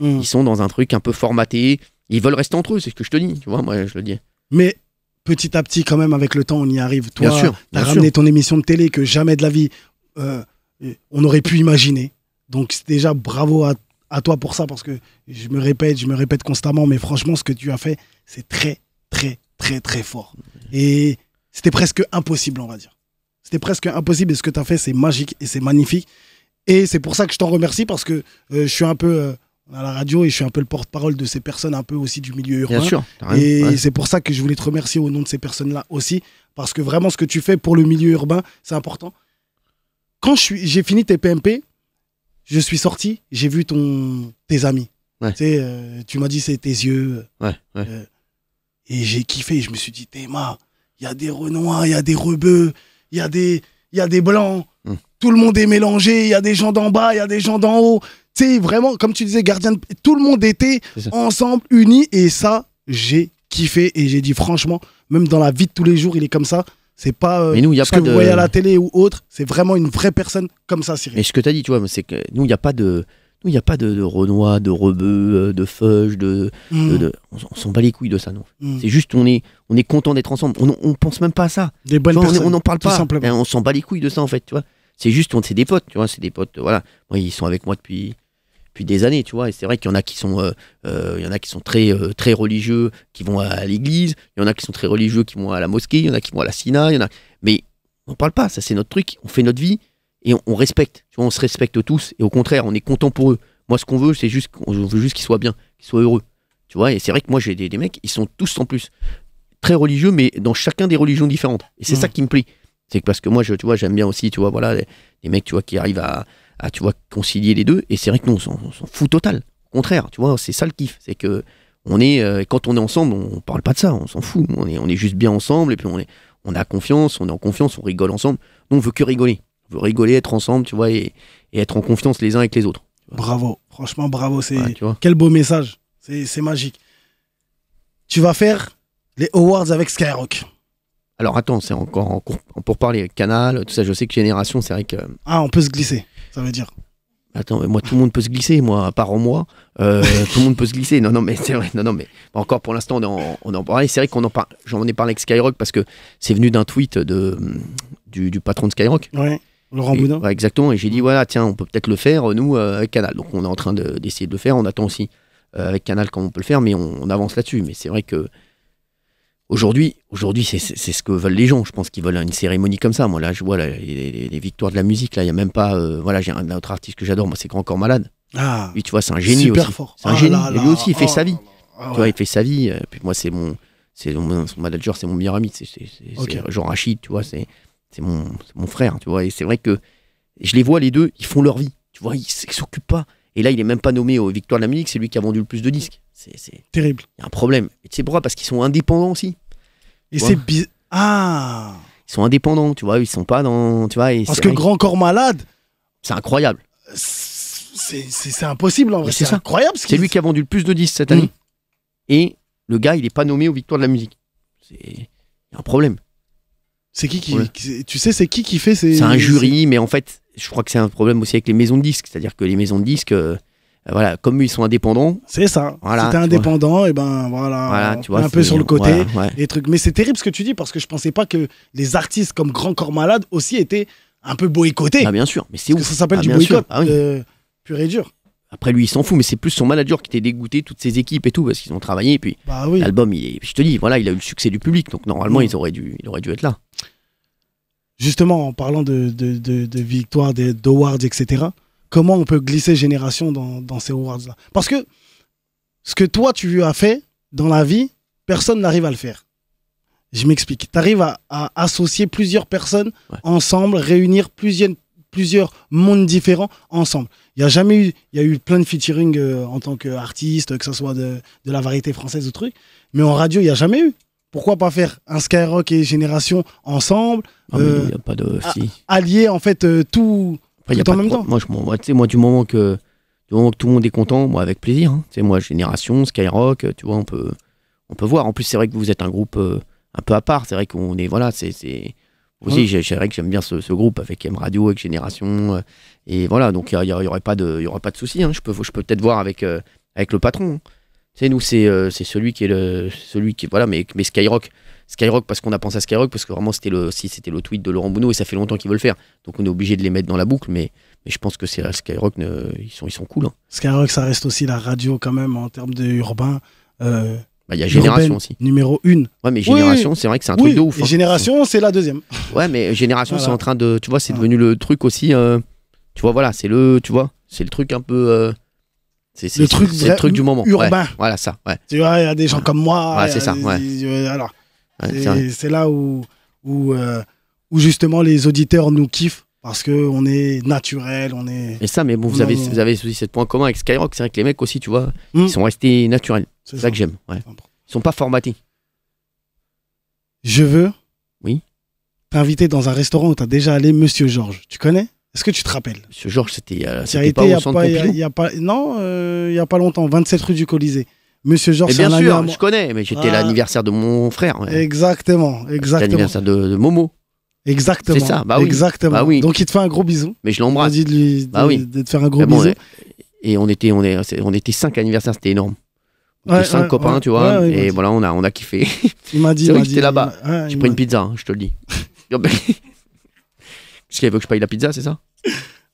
Hmm. Ils sont dans un truc un peu formaté. Ils veulent rester entre eux, c'est ce que je te dis. Tu vois, moi, je le dis. Mais petit à petit, quand même, avec le temps, on y arrive. Toi, Bien sûr, t'as bien ramené ton émission de télé que jamais de la vie euh, on aurait pu imaginer. Donc c'est déjà bravo à, à toi pour ça parce que je me répète, je me répète constamment, mais franchement, ce que tu as fait, c'est très, très, très, très fort. Et c'était presque impossible, on va dire. C'était presque impossible et ce que tu as fait, c'est magique et c'est magnifique. Et c'est pour ça que je t'en remercie parce que euh, je suis un peu euh, à la radio et je suis un peu le porte-parole de ces personnes un peu aussi du milieu urbain. Bien sûr. Et ouais. c'est pour ça que je voulais te remercier au nom de ces personnes-là aussi, parce que vraiment ce que tu fais pour le milieu urbain, c'est important. Quand je suis- j'ai fini tes PMP, je suis sorti, j'ai vu ton, tes amis. Ouais. Tu sais, euh, tu m'as dit c'est tes yeux, Ouais, ouais. et j'ai kiffé. Je me suis dit, Théma, il y a des Renois, il y a des Rebeux, il y, a des- il y a des Blancs. Hmm. Tout le monde est mélangé, il y a des gens d'en bas, il y a des gens d'en haut. Tu sais, vraiment, comme tu disais, gardien, de- tout le monde était ensemble, unis. Et ça, j'ai kiffé. Et j'ai dit, franchement, même dans la vie de tous les jours, il est comme ça. C'est pas euh, Mais nous, y a ce pas que de- vous voyez à la télé ou autre. C'est vraiment une vraie personne comme ça, Cyril. Mais ce que tu as dit, tu vois, c'est que nous, il n'y a pas de. Nous, il n'y a pas de, de Renoir, de Rebeu, euh, de Feuge, de, de- de- on, on s'en bat les couilles de ça, non. hmm. C'est juste, on est, on est content d'être ensemble. On, on pense même pas à ça. Des bonnes vois, on est- personnes. on n'en parle pas. simplement. On s'en bat les couilles de ça, en fait, tu vois. C'est juste, on c'est des potes, tu vois. C'est des potes, voilà. Moi, ils sont avec moi depuis, depuis des années, tu vois. Et c'est vrai qu'il y en a qui sont, euh, euh, il y en a qui sont très, euh, très religieux, qui vont à l'église. Il y en a qui sont très religieux, qui vont à la mosquée. Il y en a qui vont à la Sina. Il y en a. Mais on parle pas. Ça, c'est notre truc. On fait notre vie et on, on respecte. Tu vois, on se respecte tous. Et au contraire, on est content pour eux. Moi, ce qu'on veut, c'est juste, on veut juste qu'ils soient bien, qu'ils soient heureux. Tu vois. Et c'est vrai que moi, j'ai des, des mecs, ils sont tous en plus très religieux, mais dans chacun des religions différentes. Et c'est Mhm. ça qui me plaît. C'est que parce que moi, je, tu vois, j'aime bien aussi, tu vois, voilà, les, les mecs, tu vois, qui arrivent à, à, tu vois, concilier les deux. Et c'est vrai que nous, on s'en on fout total. Au contraire, tu vois, c'est ça le kiff. C'est que on est, euh, quand on est ensemble, on parle pas de ça, on s'en fout. On est, on est juste bien ensemble et puis on est, on a confiance, on est en confiance, on rigole ensemble. Nous, on veut que rigoler. On veut rigoler, être ensemble, tu vois, et, et être en confiance les uns avec les autres. Bravo. Franchement, bravo. C'est. Quel beau message. C'est c'est magique. Tu vas faire les awards avec Skyrock. Alors attends, c'est encore en pour parler Canal, tout ça. Je sais que Génération, c'est vrai que Ah, on peut se glisser, ça veut dire. Attends, mais moi, tout le monde peut se glisser, moi, à part en moi. Euh, tout le monde peut se glisser. Non, non, mais c'est vrai. Non, non, mais encore pour l'instant, on, en- on en parle. C'est vrai qu'on en parle. J'en ai parlé avec Skyrock parce que c'est venu d'un tweet de, du, du patron de Skyrock. Ouais. Laurent Et- Boudin. ouais, exactement. Et j'ai dit, voilà, tiens, on peut peut-être le faire, nous, euh, avec Canal. Donc, on est en train de- d'essayer de le faire. On attend aussi euh, avec Canal quand on peut le faire, mais on, on avance là-dessus. Mais c'est vrai que aujourd'hui, aujourd'hui c'est ce que veulent les gens. Je pense qu'ils veulent une cérémonie comme ça. Moi, là, je vois là, les, les- les victoires de la musique. Là, il n'y a même pas. euh, voilà, j'ai un autre artiste que j'adore. Moi, c'est Grand Corps Malade. Ah, Lui, tu vois, c'est un génie super aussi. fort. C'est un Ah génie. là là. lui aussi, il fait Oh sa vie. Ah Tu vois, il fait sa vie. euh, Puis moi, c'est mon, c'est mon, son manager, c'est mon meilleur ami. C'est c'est- c'est- Ok. c'est Jean Rachid, tu vois, c'est mon, mon frère, tu vois. Et c'est vrai que je les vois les deux, ils font leur vie. Tu vois, ils s'occupent pas. Et là, il est même pas nommé aux Victoires de la musique. C'est lui qui a vendu le plus de disques. C'est Terrible. il y a un problème. Et tu sais pourquoi? Parce qu'ils sont indépendants aussi. Et c'est. Ah Ils sont indépendants, tu vois. Ils sont pas dans, tu vois. et Parce que Grand Corps Malade, c'est incroyable. c'est impossible en vrai. C'est incroyable. ce C'est lui qui a vendu le plus de disques cette Mm. année. Et le gars, il est pas nommé aux Victoires de la musique. C'est il y a un problème. C'est qui qui- Tu sais, c'est qui qui fait ces. C'est un jury, mais en fait, je crois que c'est un problème aussi avec les maisons de disques. C'est-à-dire que les maisons de disques, euh, voilà, comme ils sont indépendants, C'est ça. Voilà, si t'es indépendant, et ben voilà. tu vois, un peu sur le côté. voilà, ouais. Les trucs. Mais c'est terrible ce que tu dis parce que je pensais pas que les artistes comme Grand Corps Malade aussi étaient un peu boycottés. Ah, bien sûr, mais c'est que ça s'appelle Ah, du boycott. Ah oui. euh, pur et dur. après lui, il s'en fout, mais c'est plus son manager qui était dégoûté, toutes ses équipes et tout, parce qu'ils ont travaillé. Et puis Bah oui. l'album, je te dis, voilà, il a eu le succès du public, donc normalement, ils auraient dû, il aurait dû être là. Justement, en parlant de, de, de, de victoires, d'awards, etc., comment on peut glisser génération dans, dans ces awards-là? Parce que ce que toi, tu as fait dans la vie, personne n'arrive à le faire. Je m'explique. Tu arrives à, à associer plusieurs personnes Ouais. ensemble, réunir plusieurs, plusieurs mondes différents ensemble. Il y a jamais eu, il y a eu plein de featuring euh, en tant qu'artiste, que ce soit de, de la variété française ou truc, mais en radio, il n'y a jamais eu. Pourquoi pas faire un Skyrock et Génération ensemble, Ah, Euh, il y a pas de. si. allier en fait euh, tout. Après, il y a tout en pas de même temps. Moi, je moi, du moment que, du moment que tout le monde est content, moi, avec plaisir. hein. Tu sais, moi, Génération, Skyrock, euh, tu vois, on peut, on peut voir. En plus, c'est vrai que vous êtes un groupe euh, un peu à part. C'est vrai qu'on est, voilà, c'est. Aussi, c'est vrai que j'aime bien ce, ce groupe avec M Radio, avec Génération. euh, et voilà, donc il n'y aurait pas de, il y pas de souci. hein. Je peux, je peux peut-être voir avec, euh, avec le patron. hein. Tu sais, nous, c'est, euh, c'est celui qui est le, celui qui, voilà, mais, mais Skyrock. Skyrock parce qu'on a pensé à Skyrock parce que vraiment c'était le si c'était le tweet de Laurent Bounot et ça fait longtemps qu'ils veulent le faire donc on est obligé de les mettre dans la boucle mais mais je pense que c'est Skyrock ne- ils sont ils sont cool hein. Skyrock, ça reste aussi la radio quand même en termes de urbain. euh, Bah, il y a Génération urbaine, aussi Numéro une. ouais mais Génération c'est vrai que c'est un truc de ouf et hein. Génération, c'est la deuxième. ouais mais Génération Voilà. c'est en train de tu vois c'est Voilà. devenu le truc aussi euh, tu vois voilà c'est le tu vois c'est le truc un peu euh, c'est Le truc le du moment Ouais. urbain. voilà ça ouais Tu vois, il y a des gens comme moi. Ouais, c'est ça, alors, c'est- là où, où, euh, où justement les auditeurs nous kiffent parce qu'on est naturel, on est. et ça mais bon vous Non, avez non. vous avez aussi cette point commun avec Skyrock c'est vrai que les mecs aussi tu vois Hmm. ils sont restés naturels C'est ça que j'aime ouais ils sont pas formatés Je veux Oui. t'inviter dans un restaurant où tu as déjà allé, Monsieur Georges. Tu connais? Est-ce que tu te rappelles ce Georges c'était euh, pas il au centre il Pompidou il y a pas- non, euh, il y a pas longtemps, 27 rue du Colisée. Monsieur Georges, bien à sûr, je connais, mais j'étais Ah. l'anniversaire de mon frère. ouais. Exactement, C'était exactement, l'anniversaire de, de Momo, exactement. C'est ça, bah oui. Exactement. Bah oui. Donc il te fait un gros bisou. mais je l'embrasse. dit de, lui, de, Bah oui. de te faire un gros bon, bisou. Et on était, on, est, on était cinq anniversaires, c'était énorme. Ouais, cinq ouais, copains, tu vois. Il et voilà, on a, on a kiffé. Il m'a dit. Il j'étais là-bas. il J'ai il pris une pizza, hein, je te le dis. Qu'est-ce qu'il veut que je paye la pizza, c'est ça?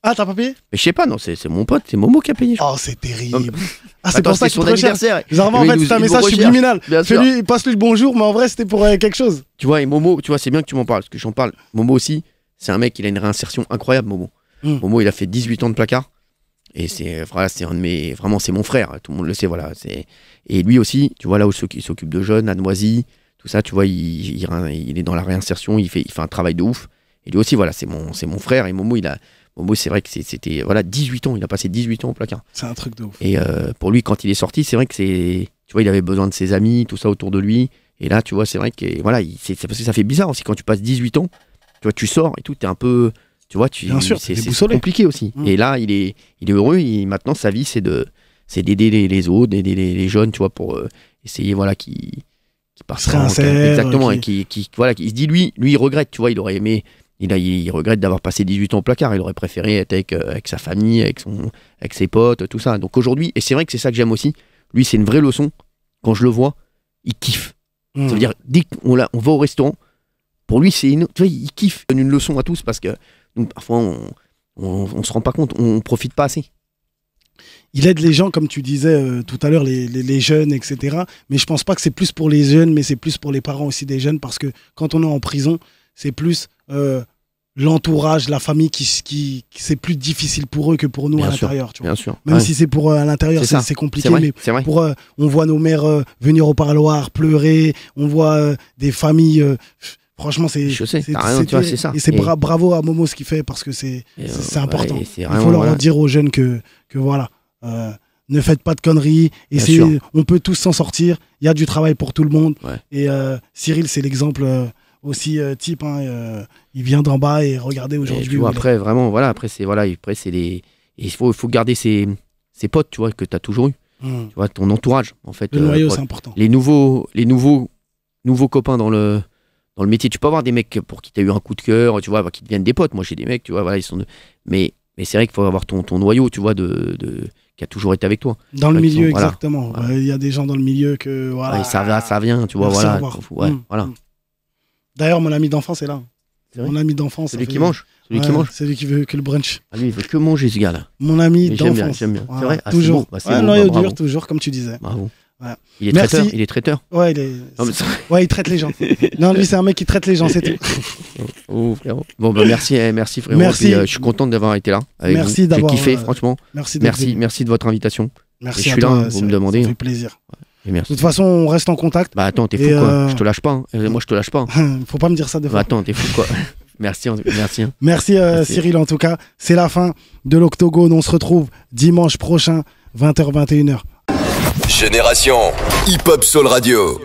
Ah, t'as pas payé? Mais je sais pas, non, c'est c'est mon pote, c'est Momo qui a payé. je crois. Oh, c'est terrible. Ah, c'est Attends, pour ça c'était qu'il son te recherche. anniversaire. Généralement, en Mais fait, il nous- c'est un il nous message recherche. subliminal. Bien sûr. Fais-lui- Passe-lui le bonjour, mais en vrai, c'était pour euh, quelque chose. Tu vois, et Momo, tu vois, c'est bien que tu m'en parles, parce que j'en parle. Momo aussi, c'est un mec, il a une réinsertion incroyable, Momo. Mm. Momo, il a fait 18 ans de placard. Et c'est voilà, c'est un de mes. Vraiment, c'est mon frère, tout le monde le sait, voilà. c'est Et lui aussi, tu vois, là où il s'occupe- il s'occupe de jeunes, à Noisy, tout ça, tu vois, il, il, il est dans la réinsertion, il fait, il fait un travail de ouf. Et lui aussi, voilà, c'est mon, c'est mon frère. Et Momo, il a. Momo, c'est vrai que c'était. Voilà, 18 ans, il a passé 18 ans au placard. C'est un truc de ouf. Et euh, pour lui, quand il est sorti, c'est vrai que c'est. Tu vois, il avait besoin de ses amis, tout ça autour de lui. Et là, tu vois, c'est vrai que voilà, il- c'est parce que ça fait bizarre aussi quand tu passes 18 ans, tu vois, tu sors et tout, t'es un peu. Tu vois, tu, Bien sûr, c'est compliqué aussi. Mm. Et là, il est, il est heureux. Il, maintenant, sa vie, c'est de, c'est d'aider les, les autres, d'aider les, les jeunes, tu vois, pour euh, essayer, voilà, qui, qui exactement, qui- et qui, qui, voilà, qui se dit lui, lui, il regrette, tu vois, il aurait aimé. Il, a, il regrette d'avoir passé 18 ans au placard. Il aurait préféré être avec, euh, avec sa famille, avec, son, avec ses potes, tout ça. Donc aujourd'hui, et c'est vrai que c'est ça que j'aime aussi, lui, c'est une vraie leçon. Quand je le vois, il kiffe. Ça veut dire, dès qu'on on va au restaurant, pour lui, c'est une, tu vois, il kiffe. Il donne une leçon à tous parce que nous, parfois, on, on, on se rend pas compte, on, profite pas assez. il aide les gens, comme tu disais euh, tout à l'heure, les, les- les jeunes, etc. Mais je pense pas que c'est plus pour les jeunes, mais c'est plus pour les parents aussi des jeunes, parce que quand on est en prison, c'est plus euh, l'entourage, la famille qui, c'est plus difficile pour eux que pour nous Bien à l'intérieur. Bien sûr. Même Ouais, si c'est pour eux à l'intérieur, C'est compliqué, vrai, mais pour euh, on voit nos mères euh, venir au parloir pleurer, on voit euh, des familles. euh, franchement, c'est Je sais, c'est- ça. Et c'est Et- bra- bravo à Momo ce qu'il fait parce que c'est Et, c'est- euh, important. ouais, et Il faut leur voilà. dire aux jeunes que, que voilà, euh, ne faites pas de conneries. Sûr. on peut tous s'en sortir. Il y a du travail pour tout le monde. Ouais. Et euh, Cyril, c'est l'exemple euh, aussi euh, type. hein, euh, il vient d'en bas et regardez aujourd'hui. après, vraiment, voilà, après, c'est voilà, après, c'est les. Il faut, faut garder ses, ses potes, tu vois, que tu as toujours eu. Hum. Tu vois, ton entourage, en fait. Le euh, noyau, c'est important. les nouveaux, les nouveaux, nouveaux copains dans le, dans le métier. Tu peux avoir des mecs pour qui tu as eu un coup de cœur, tu vois, qui deviennent des potes. Moi, j'ai des mecs, tu vois, voilà, ils sont. de- Mais, mais c'est vrai qu'il faut avoir ton, ton noyau, tu vois, de, de, qui a toujours été avec toi. Dans le milieu, exactement. Voilà. Euh, Il y a des gens dans le milieu que. Voilà, Ouais, ça va, ça vient, tu vois, voilà. Ouais, Hum, voilà. hum. D'ailleurs, mon ami d'enfance est là. C'est vrai Mon ami d'enfance. Celui qui fait- mange. Celui qui Ouais, mange Celui qui veut que le brunch. Ah, lui, il veut que manger, ce gars-là. Mon ami Mais J'aime bien, d'enfance. j'aime bien. Voilà, C'est vrai Ah, Toujours. bon. Bah, ouais, bon, bah, dur, toujours, comme tu disais. Bravo. Ouais. Il est Merci. traiteur Il est traiteur Ouais, il est. Non, mais ça- Ouais, il traite les gens. non, lui, c'est un mec qui traite les gens, c'est tout. Oh, frérot. Bon, bah, merci, eh, merci frérot. Merci. Puis, euh, je suis content d'avoir été là. Avec Merci vous. J'ai d'avoir, kiffé, euh, franchement. Merci. Merci, merci de votre invitation. Merci Et je suis là, vous me demandez. Ça fait plaisir. Et De toute façon, on reste en contact. Bah attends, t'es fou quoi. euh, Je te lâche pas. hein. Moi, je te lâche pas. Faut pas me dire ça deux Bah fois. attends, t'es fou quoi. merci, merci. hein. Merci, euh, Merci. Cyril, en tout cas. C'est la fin de l'Octogone. On se retrouve dimanche prochain, 20h, 21h. Génération Hip Hop Soul Radio.